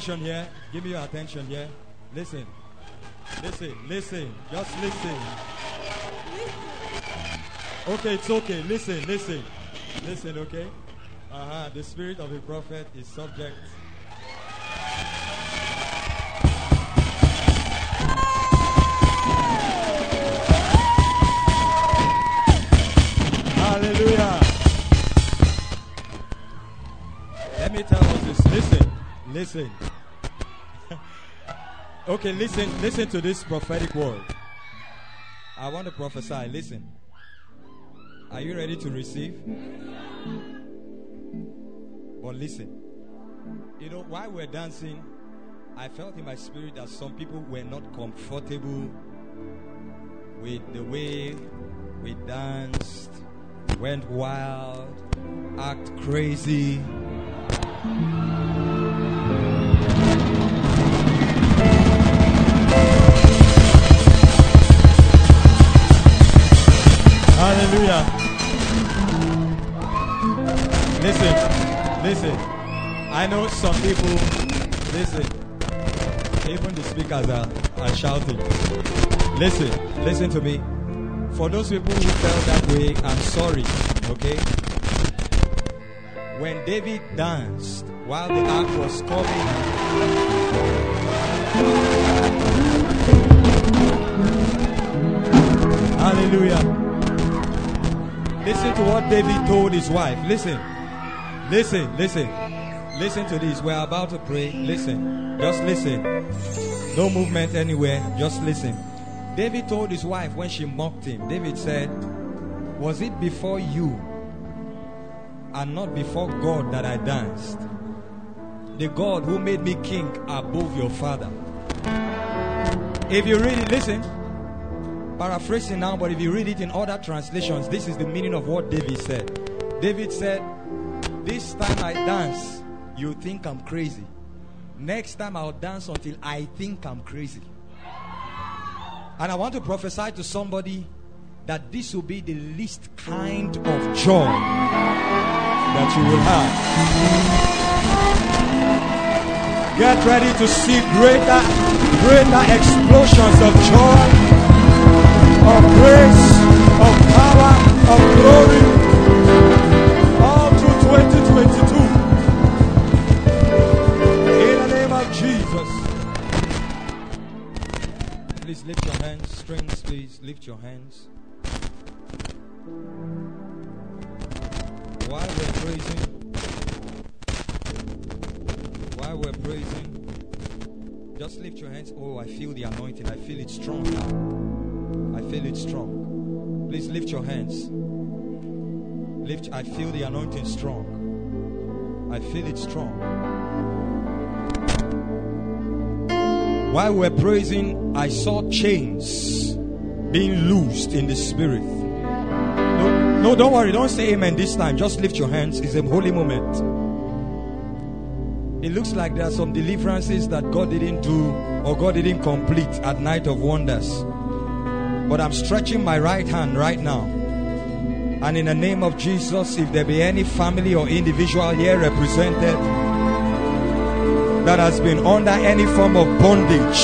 Attention here. Give me your attention here. Listen. Listen, listen, just listen. Okay, it's okay. Listen, listen, listen. Okay. Uh huh. The spirit of a prophet is subject. Hallelujah. Let me tell us this. Listen, listen. Okay, listen, listen to this prophetic word. I want to prophesy. Listen. Are you ready to receive? But listen. You know, while we're dancing, I felt in my spirit that some people were not comfortable with the way we danced, went wild, act crazy. Listen, listen. I know some people, listen, even the speakers are, are shouting. Listen, listen to me. For those people who felt that way, I'm sorry, okay? When David danced while the ark was coming, hallelujah. Listen to what David told his wife. Listen. Listen, listen. Listen to this. We're about to pray. Listen. Just listen. No movement anywhere. Just listen. David told his wife when she mocked him, David said, Was it before you and not before God that I danced? The God who made me king above your father. If you read it, listen paraphrasing now, but if you read it in other translations, this is the meaning of what David said. David said, This time I dance, you think I'm crazy. Next time I'll dance until I think I'm crazy. And I want to prophesy to somebody that this will be the least kind of joy that you will have. Get ready to see greater, greater explosions of joy of grace, of power, of glory, Please lift your hands, strings, please lift your hands. While we're praising, while we're praising, just lift your hands. Oh, I feel the anointing. I feel it strong now. I feel it strong. Please lift your hands. Lift. I feel the anointing strong. I feel it strong. While we're praising, I saw chains being loosed in the spirit. No, no, don't worry. Don't say amen this time. Just lift your hands. It's a holy moment. It looks like there are some deliverances that God didn't do or God didn't complete at Night of Wonders. But I'm stretching my right hand right now. And in the name of Jesus, if there be any family or individual here represented that has been under any form of bondage,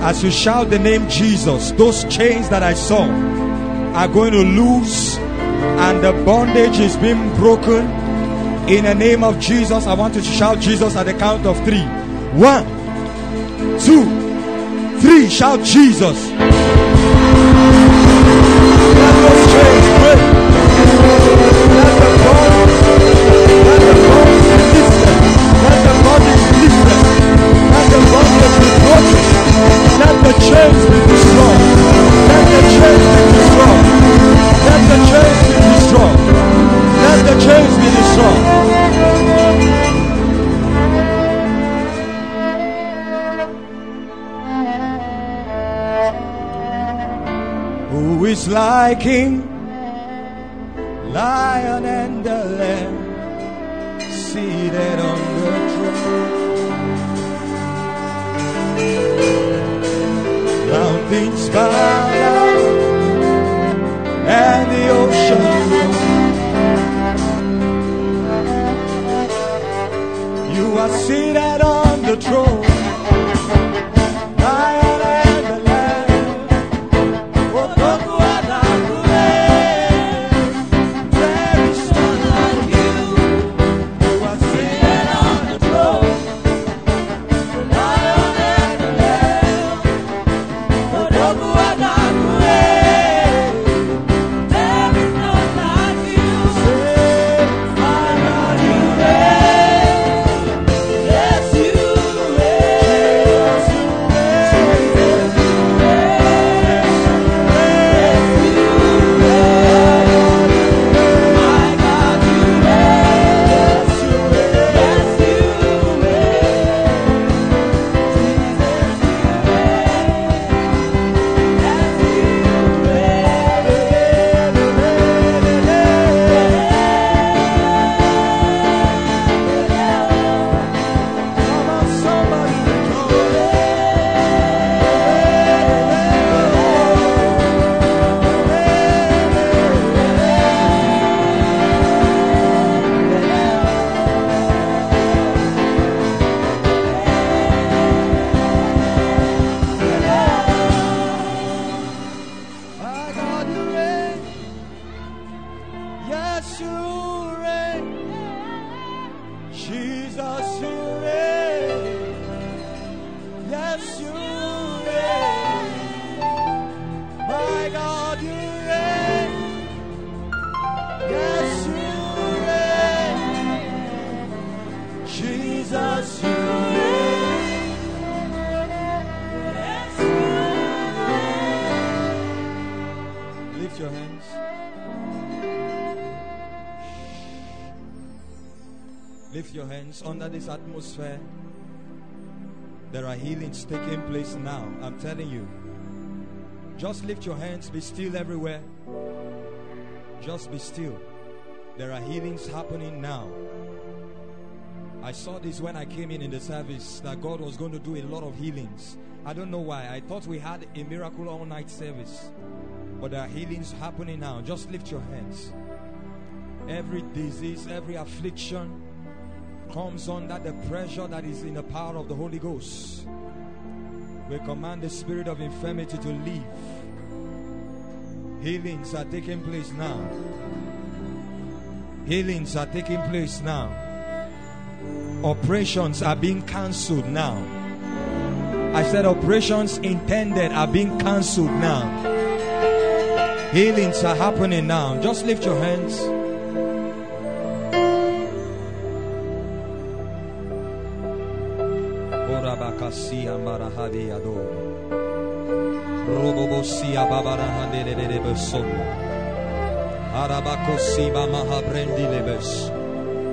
as you shout the name Jesus, those chains that I saw are going to loose and the bondage is being broken. In the name of Jesus, I want you to shout Jesus at the count of three. One, two, three. Shout Jesus. Like him? Lion and the lamb seated on the throne. Mountains bow down and the ocean roars. You are seated on the throne. I'm telling you. Just lift your hands. Be still everywhere. Just be still. There are healings happening now. I saw this when I came in in the service that God was going to do a lot of healings. I don't know why. I thought we had a miracle all night service. But there are healings happening now. Just lift your hands. Every disease, every affliction comes under the pressure that is in the power of the Holy Ghost. We command the spirit of infirmity to leave. Healings are taking place now. Healings are taking place now. Operations are being cancelled now. I said operations intended are being cancelled now. Healings are happening now. Just lift your hands.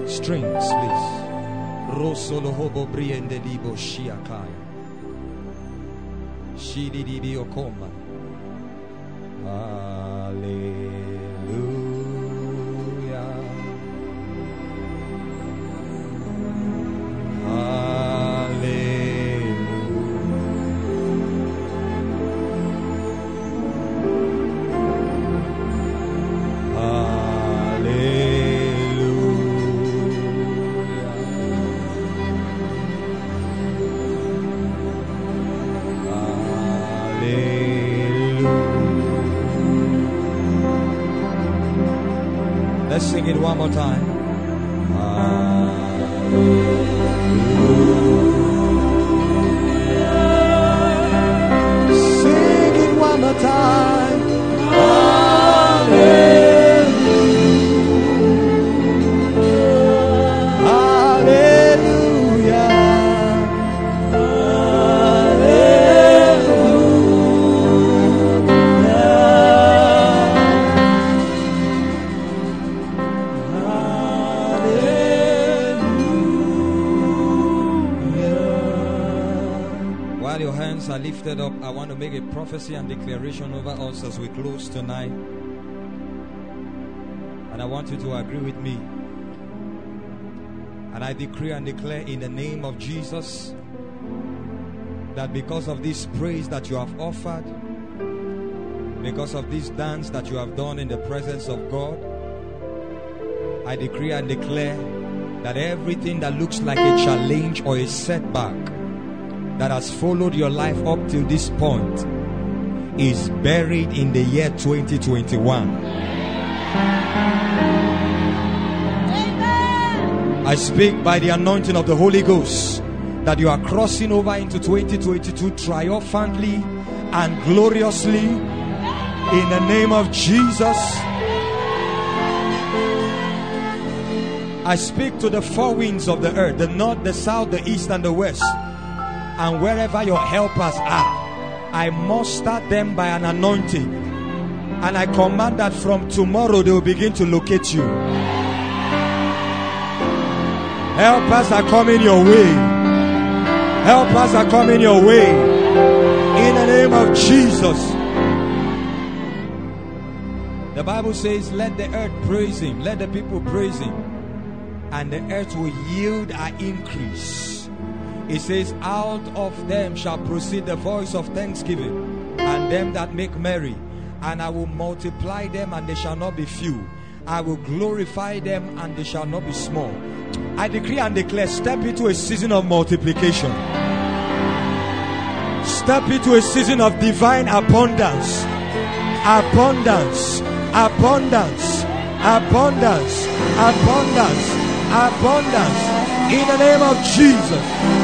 Strings, please. Rosolo hobo briende libo shiakaya. Shidi dibi okoma. Hallelujah. More time. Prophecy and declaration over us as we close tonight. And I want you to agree with me. And I decree and declare in the name of Jesus that because of this praise that you have offered, because of this dance that you have done in the presence of God, I decree and declare that everything that looks like a challenge or a setback that has followed your life up till this point is buried in the year 2021. I speak by the anointing of the Holy Ghost that you are crossing over into 2022 triumphantly and gloriously in the name of Jesus. I speak to the four winds of the earth the north, the south, the east, and the west. And wherever your helpers are, I muster them by an anointing. And I command that from tomorrow they will begin to locate you. Helpers are coming your way. Helpers are coming your way. In the name of Jesus. The Bible says, Let the earth praise him, let the people praise him, and the earth will yield our increase. It says, Out of them shall proceed the voice of thanksgiving, and them that make merry, and I will multiply them, and they shall not be few. I will glorify them, and they shall not be small. I decree and declare, step into a season of multiplication. Step into a season of divine abundance. Abundance. Abundance. Abundance. Abundance. Abundance. In the name of Jesus.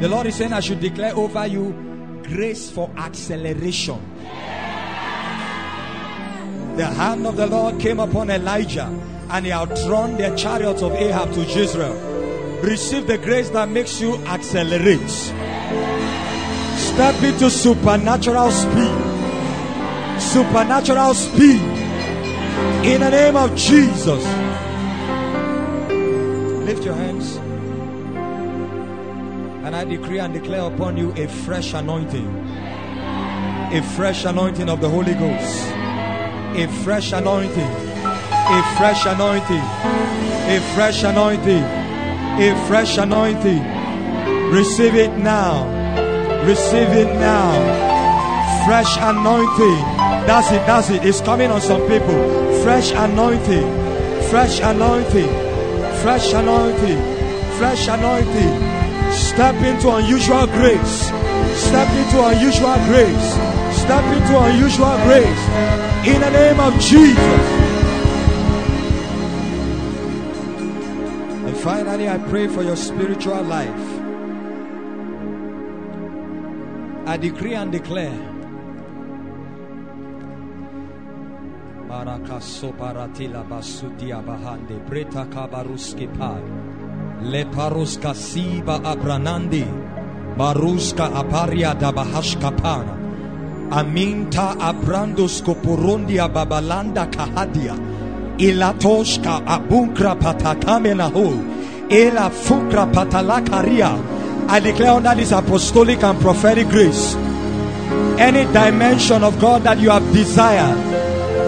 The Lord is saying, I should declare over you grace for acceleration. The hand of the Lord came upon Elijah and he outrun the chariots of Ahab to Jezreel. Receive the grace that makes you accelerate. Step into supernatural speed. Supernatural speed. In the name of Jesus. Lift your hands. And I decree and declare upon you a fresh anointing. A fresh anointing of the Holy Ghost. A fresh anointing. A fresh anointing. A fresh anointing. A fresh anointing. Receive it now. Receive it now. Fresh anointing. That's it. That's it. It's coming on some people. Fresh anointing. Fresh anointing. Fresh anointing. Fresh anointing. Step into unusual grace. Step into unusual grace. Step into unusual grace. In the name of Jesus. And finally, I pray for your spiritual life. I decree and declare. Bahande kabaruski. Leparuska siba abranandi. Maruska aparia da bahashka pana. Aminta abrandos koporundia babalanda kahadia. Ilatoshka abunkra patakamena ho. Ela fukra patalakaria. I declare under this apostolic and prophetic grace any dimension of God that you have desired,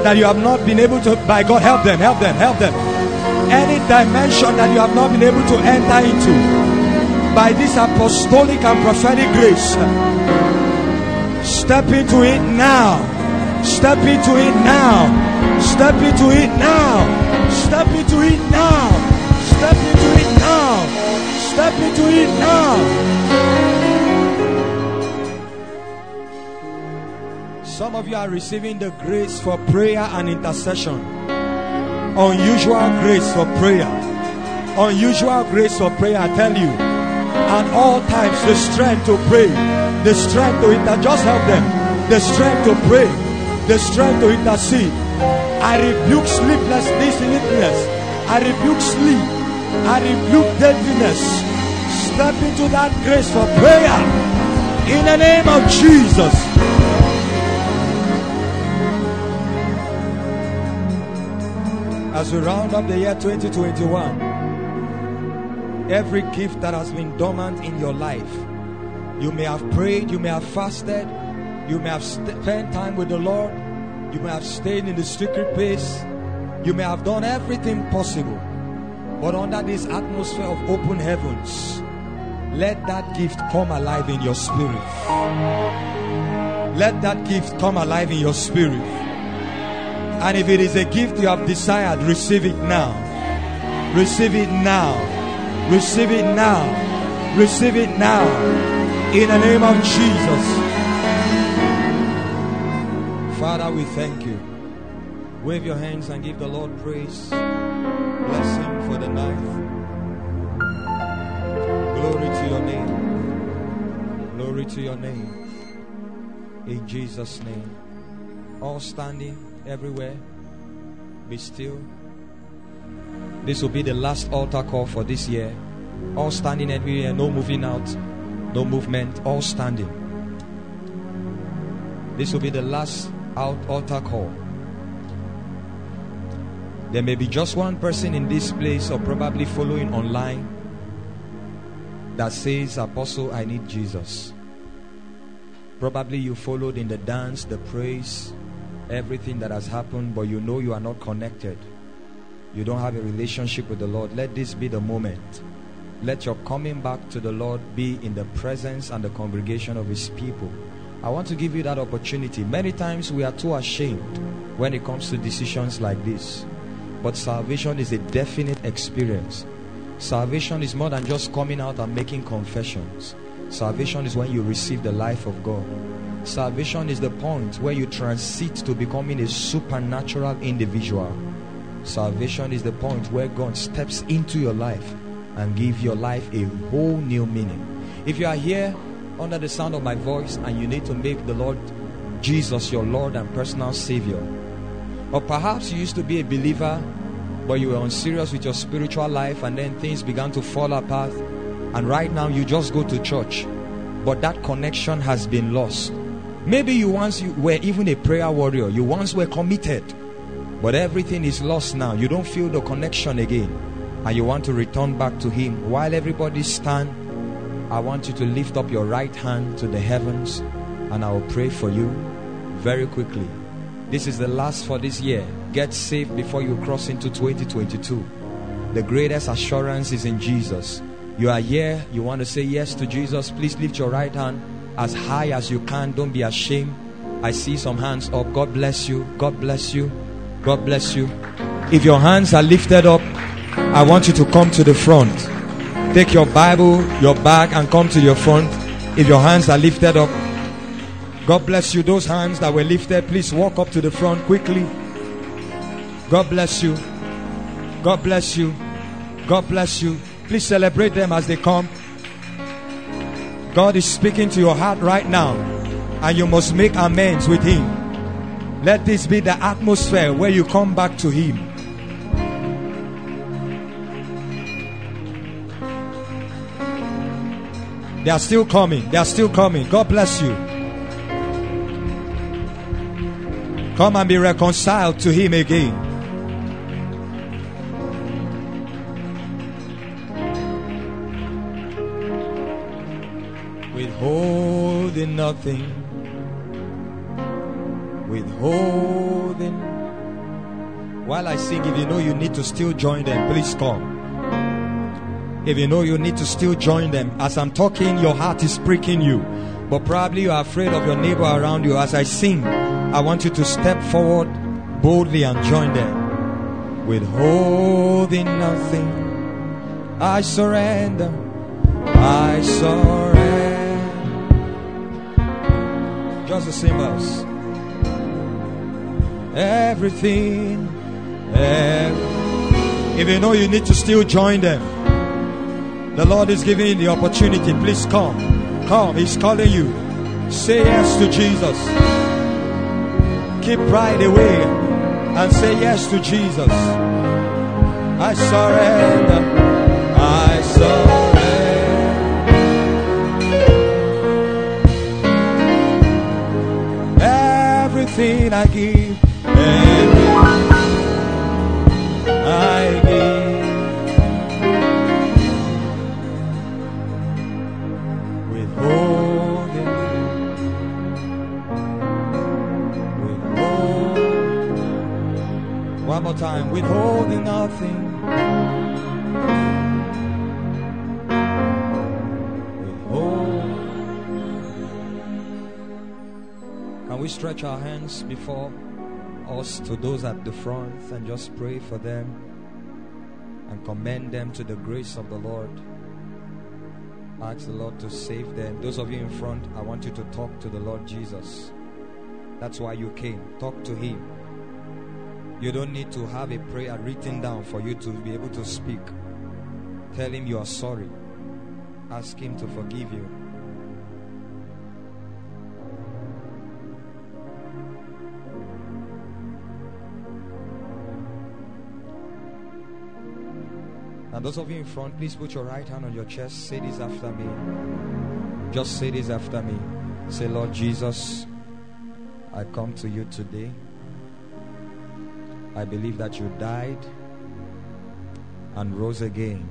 that you have not been able to, by God, help them, help them, help them. Any dimension that you have not been able to enter into, by this apostolic and prophetic grace, step into it now. Step into it now. Step into it now. Step into it now. Step into it now. Step into it now. Some of you are receiving the grace for prayer and intercession. Unusual grace for prayer. Unusual grace for prayer, I tell you. At all times, the strength to pray, the strength to inter. Just help them. The strength to pray, the strength to intercede. I rebuke sleeplessness, sleeplessness. I rebuke sleep. I rebuke deadliness. Step into that grace for prayer in the name of Jesus. As we round up the year 2021, every gift that has been dormant in your life, you may have prayed, you may have fasted, you may have spent time with the Lord, you may have stayed in the secret place, you may have done everything possible. But under this atmosphere of open heavens, let that gift come alive in your spirit. Let that gift come alive in your spirit. And if it is a gift you have desired, receive it now. Receive it now. Receive it now. Receive it now. In the name of Jesus. Father, we thank you. Wave your hands and give the Lord praise. Bless him for the night. Glory to your name. Glory to your name. In Jesus' name. All standing everywhere. Be still. This will be the last altar call for this year. All standing everywhere, no moving out, no movement, all standing. This will be the last out altar call. There may be just one person in this place or probably following online that says, Apostle, I need Jesus. Probably you followed in the dance, the praise, everything that has happened, but you know you are not connected. You don't have a relationship with the Lord. Let this be the moment. Let your coming back to the Lord be in the presence and the congregation of His people. I want to give you that opportunity. Many times we are too ashamed when it comes to decisions like this. But salvation is a definite experience. Salvation is more than just coming out and making confessions. Salvation is when you receive the life of God. Salvation is the point where you transit to becoming a supernatural individual. Salvation is the point where God steps into your life and give your life a whole new meaning. If you are here under the sound of my voice and you need to make the Lord Jesus your Lord and personal Savior, or perhaps you used to be a believer but you were unserious with your spiritual life and then things began to fall apart, and right now you just go to church, but that connection has been lost. Maybe you once you were even a prayer warrior, you once were committed, but everything is lost now. You don't feel the connection again, and you want to return back to Him. While everybody stand, I want you to lift up your right hand to the heavens, and I will pray for you very quickly. This is the last for this year. Get saved before you cross into 2022. The greatest assurance is in Jesus. You are here, you want to say yes to Jesus, please lift your right hand as high as you can. Don't be ashamed. I see some hands up. God bless you. God bless you. God bless you. If your hands are lifted up, I want you to come to the front. Take your Bible, your bag, and come to your front. If your hands are lifted up, God bless you. Those hands that were lifted, please walk up to the front quickly. God bless you. God bless you. God bless you. Please celebrate them as they come. God is speaking to your heart right now, and you must make amends with Him. Let this be the atmosphere where you come back to Him. They are still coming. They are still coming. God bless you. Come and be reconciled to Him again. Withholding nothing. Withholding. While I sing, if you know you need to still join them, please come. If you know you need to still join them, as I'm talking, your heart is pricking you. But probably you are afraid of your neighbor around you. As I sing, I want you to step forward boldly and join them. Withholding nothing, I surrender. I surrender. Just the cymbals. everything. ev- If you know you need to still join them, the Lord is giving you the opportunity. Please come. Come. He's calling you. Say yes to Jesus. Keep pride away and say yes to Jesus. I surrender. I surrender. Everything I give, everything I give. Withholding, withholding. One more time, withholding nothing. We stretch our hands before us to those at the front and just pray for them and commend them to the grace of the Lord? Ask the Lord to save them. Those of you in front, I want you to talk to the Lord Jesus. That's why you came. Talk to Him. You don't need to have a prayer written down for you to be able to speak. Tell Him you are sorry. Ask Him to forgive you. And those of you in front, please put your right hand on your chest. Say this after me. Just say this after me. Say, Lord Jesus, I come to you today. I believe that you died and rose again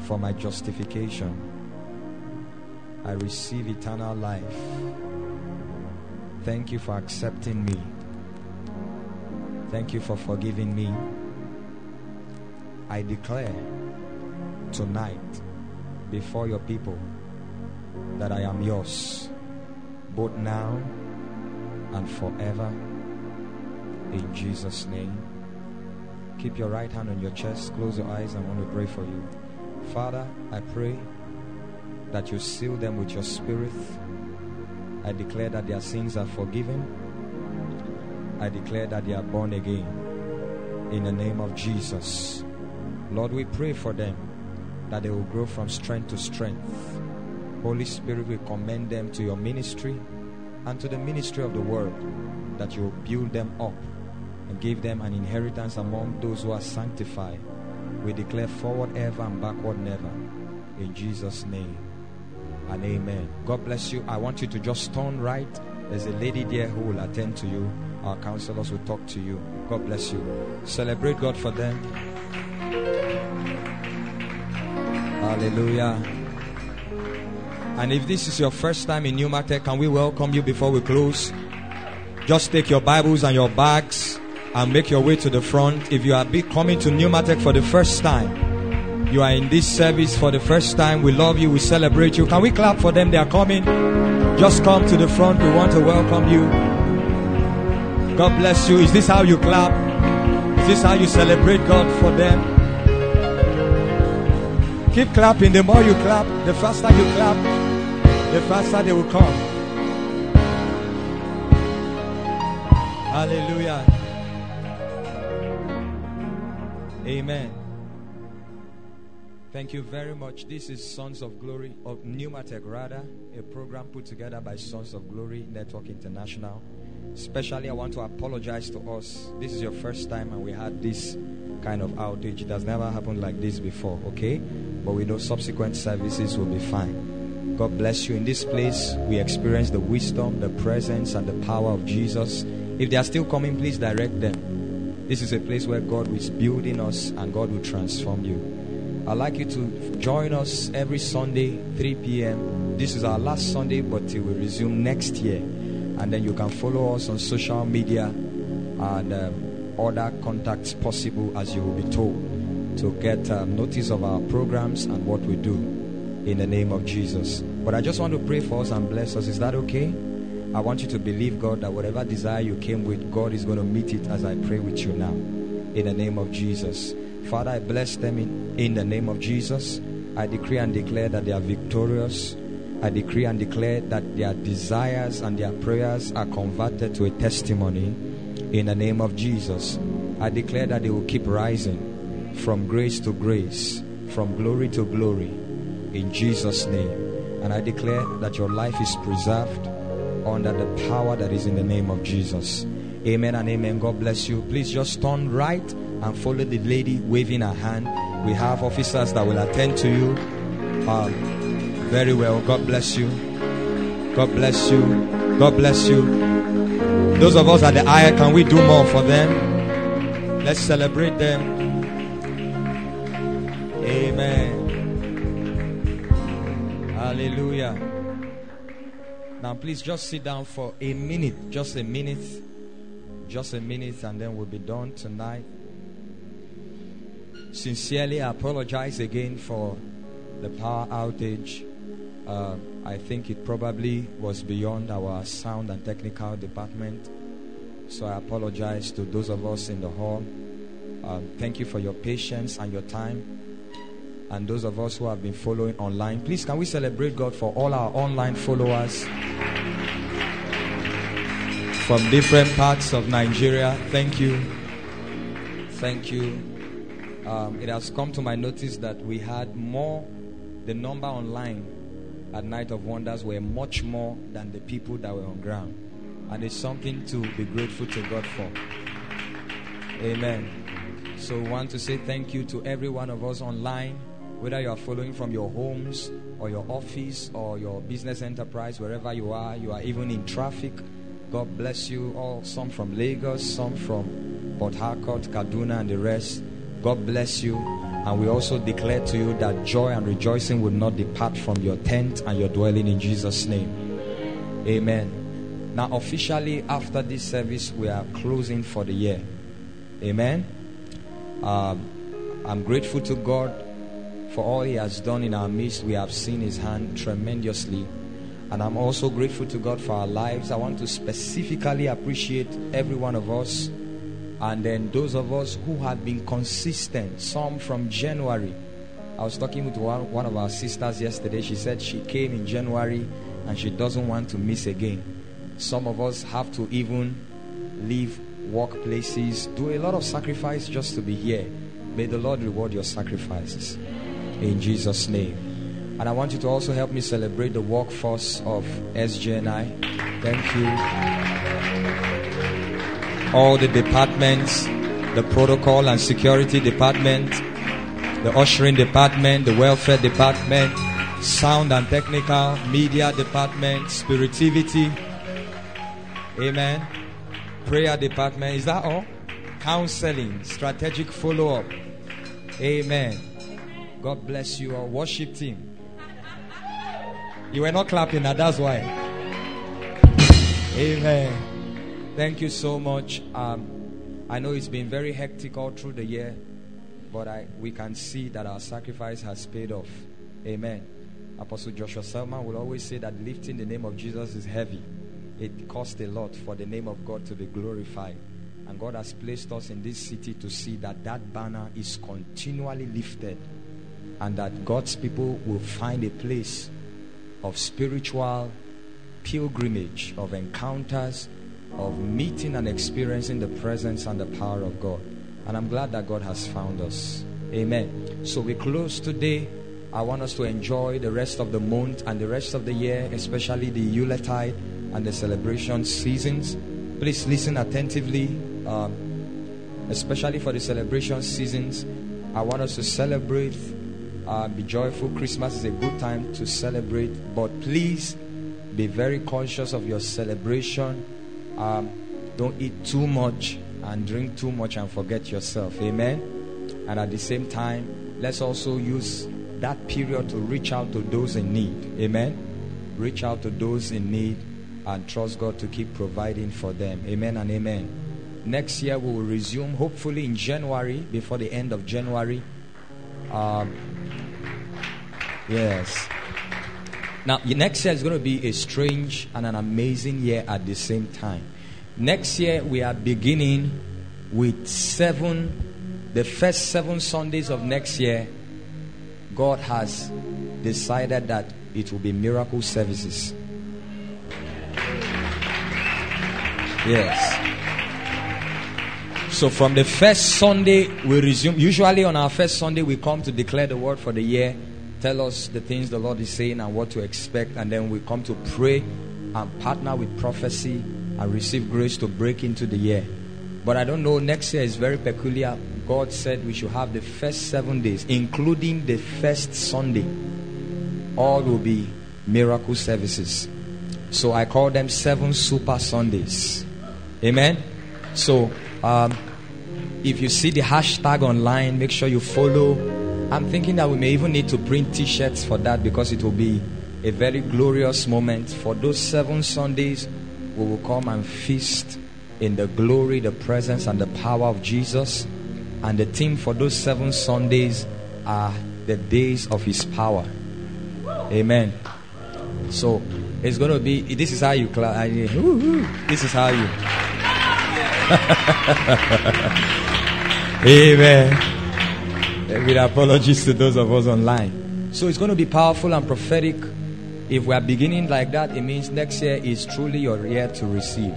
for my justification. I receive eternal life. Thank you for accepting me. Thank you for forgiving me. I declare tonight before your people that I am yours, both now and forever. In Jesus' name. Keep your right hand on your chest, close your eyes, I want to pray for you. Father, I pray that you seal them with your spirit. I declare that their sins are forgiven. I declare that they are born again. In the name of Jesus. Lord, we pray for them that they will grow from strength to strength. Holy Spirit, we commend them to your ministry and to the ministry of the world, that you will build them up and give them an inheritance among those who are sanctified. We declare forward ever and backward never. In Jesus' name. And amen. God bless you. I want you to just turn right. There's a lady there who will attend to you. Our counselors will talk to you. God bless you. Celebrate God for them. Hallelujah. And if this is your first time in Pneumatech, can we welcome you before we close? Just take your Bibles and your bags and make your way to the front. If you are coming to Pneumatech for the first time, you are in this service for the first time, we love you, we celebrate you. Can we clap for them? They are coming. Just come to the front. We want to welcome you. God bless you. Is this how you clap? Is this how you celebrate God for them? Keep clapping. The more you clap, the faster you clap, the faster they will come. Hallelujah. Amen. Thank you very much. This is Sons of Glory of Pneumatech Radar, a program put together by Sons of Glory Network International. Especially, I want to apologize to us. This is your first time, and we had this kind of outage. It has never happened like this before, okay? But we know subsequent services will be fine. God bless you. In this place, we experience the wisdom, the presence, and the power of Jesus. If they are still coming, please direct them. This is a place where God is building us and God will transform you. I'd like you to join us every Sunday, 3 p.m. This is our last Sunday, but will resume next year. And then you can follow us on social media and um, other contacts possible as you will be told to get um, notice of our programs and what we do in the name of Jesus. But I just want to pray for us and bless us. Is that okay? I want you to believe God that whatever desire you came with, God is going to meet it as I pray with you now. In the name of Jesus. Father, I bless them in, in the name of Jesus. I decree and declare that they are victorious. I decree and declare that their desires and their prayers are converted to a testimony in the name of Jesus. I declare that they will keep rising from grace to grace, from glory to glory, in Jesus' name. And I declare that your life is preserved under the power that is in the name of Jesus. Amen and amen. God bless you. Please just turn right and follow the lady waving her hand. We have officers that will attend to you. Um, very well. God bless you. God bless you. God bless you. Those of us at the aisle, can we do more for them? Let's celebrate them. Amen. Hallelujah. Now, please just sit down for a minute. Just a minute. Just a minute, and then we'll be done tonight. Sincerely, I apologize again for the power outage. Uh, I think it probably was beyond our sound and technical department. So I apologize to those of us in the hall. Um, thank you for your patience and your time. And those of us who have been following online, please can we celebrate God for all our online followers from different parts of Nigeria? Thank you. Thank you. Um, it has come to my notice that we had more, the number online at Night of Wonders were much more than the people that were on ground. And it's something to be grateful to God for. Amen. So, we want to say thank you to every one of us online, whether you are following from your homes or your office or your business enterprise, wherever you are, you are even in traffic. God bless you all. Some from Lagos, some from Port Harcourt, Kaduna, and the rest. God bless you. And we also declare to you that joy and rejoicing will not depart from your tent and your dwelling in Jesus' name. Amen. Now, officially, after this service, we are closing for the year. Amen. Um, I'm grateful to God for all He has done in our midst. We have seen His hand tremendously. And I'm also grateful to God for our lives. I want to specifically appreciate every one of us. And then those of us who have been consistent, some from January. I was talking with one, one of our sisters yesterday. She said she came in January and she doesn't want to miss again. Some of us have to even leave workplaces, do a lot of sacrifice just to be here. May the Lord reward your sacrifices in Jesus' name. And I want you to also help me celebrate the workforce of SGNI. Thank you. All the departments, the protocol and security department, the ushering department, the welfare department, sound and technical, media department, spirituality. Amen. Prayer department. Is that all? Counseling, strategic follow up. Amen. God bless you all. Worship team. You were not clapping, that's why. Amen. Thank you so much. Um, I know it's been very hectic all through the year, but I, we can see that our sacrifice has paid off. Amen. Apostle Joshua Selman will always say that lifting the name of Jesus is heavy. It costs a lot for the name of God to be glorified. And God has placed us in this city to see that that banner is continually lifted and that God's people will find a place of spiritual pilgrimage, of encounters, of meeting and experiencing the presence and the power of God. And I'm glad that God has found us. Amen. So we close today. I want us to enjoy the rest of the month and the rest of the year, especially the Yuletide and the celebration seasons. Please listen attentively, um, especially for the celebration seasons. I want us to celebrate uh, be joyful. Christmas is a good time to celebrate, but please be very conscious of your celebration. Um, don't eat too much and drink too much and forget yourself. Amen. And at the same time, let's also use that period to reach out to those in need. Amen. Reach out to those in need and trust God to keep providing for them. Amen and amen. Next year we will resume, hopefully in January, before the end of January. Um, Yes. Now, next year is going to be a strange and an amazing year at the same time. Next year, we are beginning with seven, the first seven Sundays of next year. God has decided that it will be miracle services. Yes. So from the first Sunday, we resume. Usually on our first Sunday, we come to declare the word for the year, tell us the things the Lord is saying and what to expect, and then we come to pray and partner with prophecy and receive grace to break into the year. But I don't know, next year is very peculiar. God said we should have the first seven days, including the first Sunday. All will be miracle services. So I call them seven super Sundays. Amen. So um, if you see the hashtag online, make sure you follow. I'm thinking that we may even need to print t shirts for that because it will be a very glorious moment. For those seven Sundays, we will come and feast in the glory, the presence, and the power of Jesus. And the theme for those seven Sundays are the days of His power. Amen. So it's going to be, this is how you clap. This is how you. Amen. Uh, with apologies to those of us online. So it's going to be powerful and prophetic. If we are beginning like that, it means next year is truly your year to receive.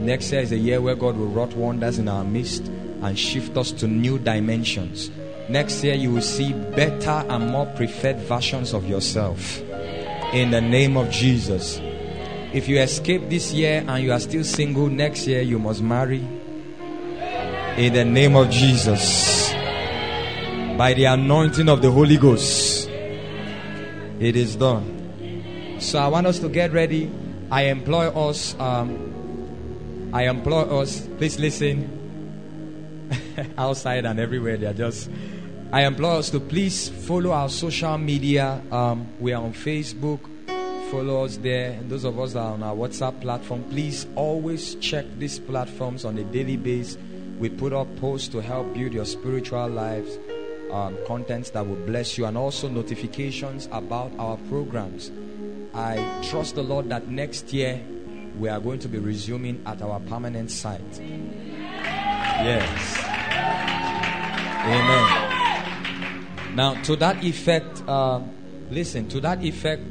Next year is a year where God will wrought wonders in our midst and shift us to new dimensions. Next year, you will see better and more preferred versions of yourself. In the name of Jesus. If you escape this year and you are still single, next year you must marry. In the name of Jesus. By the anointing of the Holy Ghost. It is done. So I want us to get ready. I employ us. Um, I employ us. Please listen. Outside and everywhere, they are just. I employ us to please follow our social media. Um, we are on Facebook. Follow us there. And those of us that are on our WhatsApp platform, please always check these platforms on a daily basis. We put up posts to help build your spiritual lives, um, contents that will bless you, and also notifications about our programs. I trust the Lord that next year we are going to be resuming at our permanent site. Yes. Amen. Now, to that effect, uh, listen, to that effect,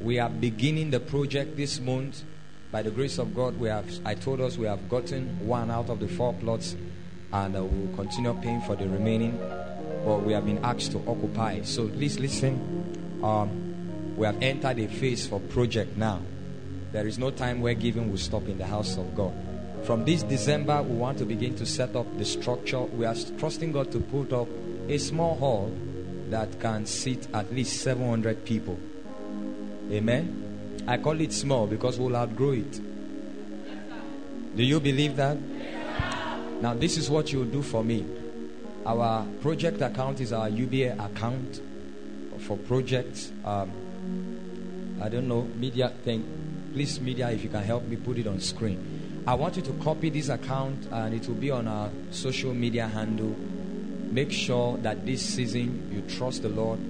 we are beginning the project this month. By the grace of God, we have, I told us we have gotten one out of the four plots and uh, we'll continue paying for the remaining. But we have been asked to occupy. So please listen. Um, we have entered a phase for project now. There is no time where giving will stop in the house of God. From this December, we want to begin to set up the structure. We are trusting God to put up a small hall that can seat at least 700 people. Amen. I call it small because we'll outgrow it. Do you believe that? Now, this is what you'll do for me. Our project account is our UBA account for projects. Um, I don't know, media thing. Please, media, if you can help me put it on screen. I want you to copy this account and it will be on our social media handle. Make sure that this season you trust the Lord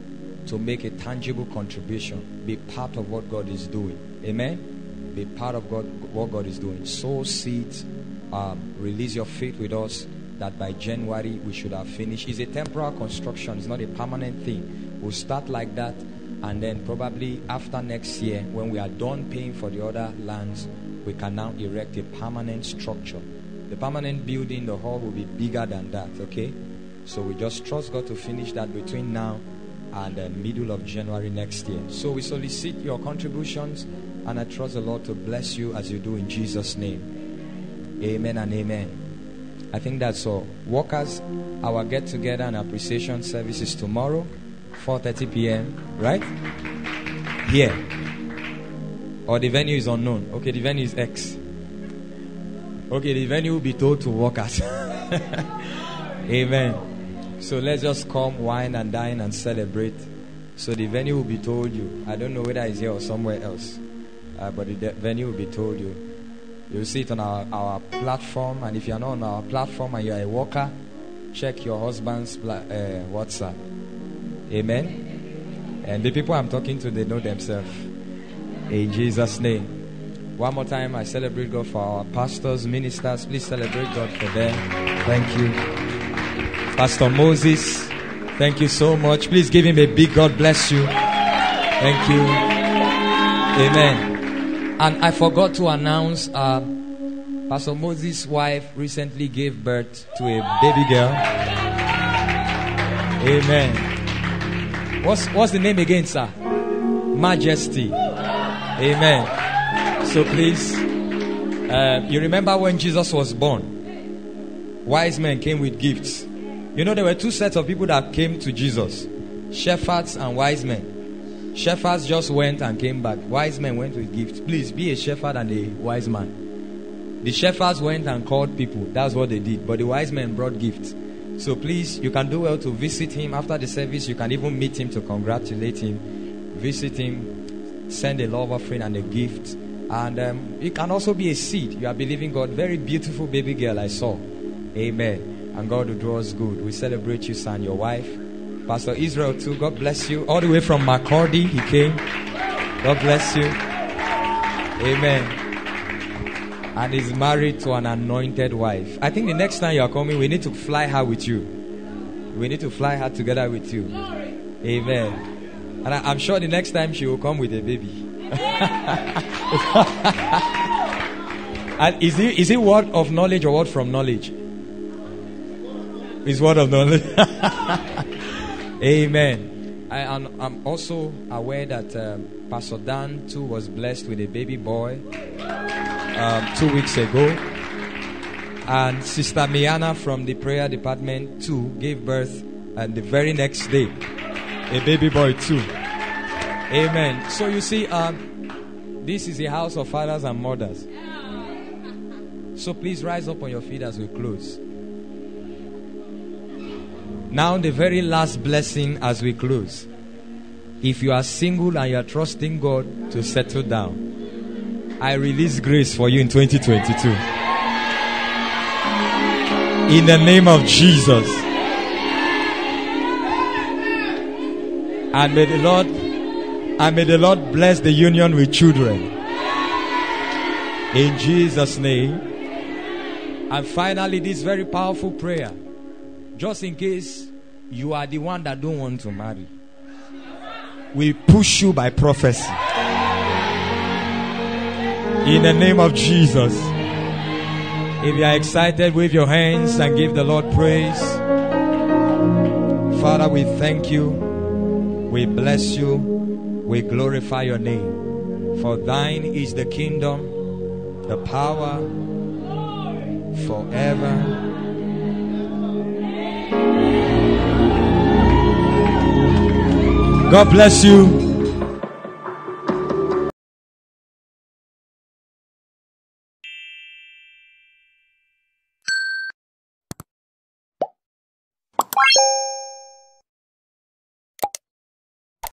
to make a tangible contribution. Be part of what God is doing. Amen. Be part of God what God is doing. Sow seeds. Um, release your faith with us that by January we should have finished. It's a temporal construction. It's not a permanent thing. We'll start like that, and then probably after next year, when we are done paying for the other lands, we can now erect a permanent structure. The permanent building, the hall will be bigger than that. Okay. So we just trust God to finish that between now and the middle of January next year. So we solicit your contributions and I trust the Lord to bless you as you do in Jesus' name. Amen and amen. I think that's all. Workers, our get together and appreciation service is tomorrow, 4:30 p.m. Right? Here. Or the venue is unknown. Okay, the venue is X. Okay, the venue will be told to workers. amen. So let's just come, wine and dine and celebrate. So the venue will be told you. I don't know whether it's here or somewhere else, uh, but the venue will be told you. You'll see it on our, our platform, and if you're not on our platform and you're a worker, check your husband's uh, WhatsApp. Amen. And the people I'm talking to, they know themselves. In Jesus' name. One more time, I celebrate God for our pastors, ministers. Please celebrate God for them. Thank you. Pastor Moses, thank you so much. Please give him a big God bless you. Thank you. Amen. And I forgot to announce uh, Pastor Moses' wife recently gave birth to a baby girl. Amen. What's, what's the name again, sir? Majesty. Amen. So please, uh, you remember when Jesus was born? Wise men came with gifts. You know, there were two sets of people that came to Jesus shepherds and wise men. Shepherds just went and came back. Wise men went with gifts. Please be a shepherd and a wise man. The shepherds went and called people. That's what they did. But the wise men brought gifts. So please, you can do well to visit him after the service. You can even meet him to congratulate him. Visit him, send a love offering and a gift. And um, it can also be a seed. You are believing God. Very beautiful baby girl I saw. Amen. And God will do us good. We celebrate you, son, your wife. Pastor Israel, too. God bless you. All the way from Makurdi, he came. God bless you. Amen. And is married to an anointed wife. I think the next time you are coming, we need to fly her with you. We need to fly her together with you. Amen. And I, am sure the next time she will come with a baby. and is it, is it word of knowledge or word from knowledge? It's word of knowledge. Amen. I am I'm also aware that um, Pastor Dan too was blessed with a baby boy um, two weeks ago. And Sister Miana from the prayer department too gave birth and the very next day a baby boy too. Amen. So you see, um, this is a house of fathers and mothers. So please rise up on your feet as we close. Now, the very last blessing as we close. If you are single and you are trusting God to settle down, I release grace for you in 2022. In the name of Jesus. And may the Lord and may the Lord bless the union with children. In Jesus' name. And finally, this very powerful prayer. Just in case you are the one that don't want to marry. We push you by prophecy. In the name of Jesus. If you are excited, wave your hands and give the Lord praise. Father, we thank you. We bless you. We glorify your name. For thine is the kingdom, the power, forever. God bless you.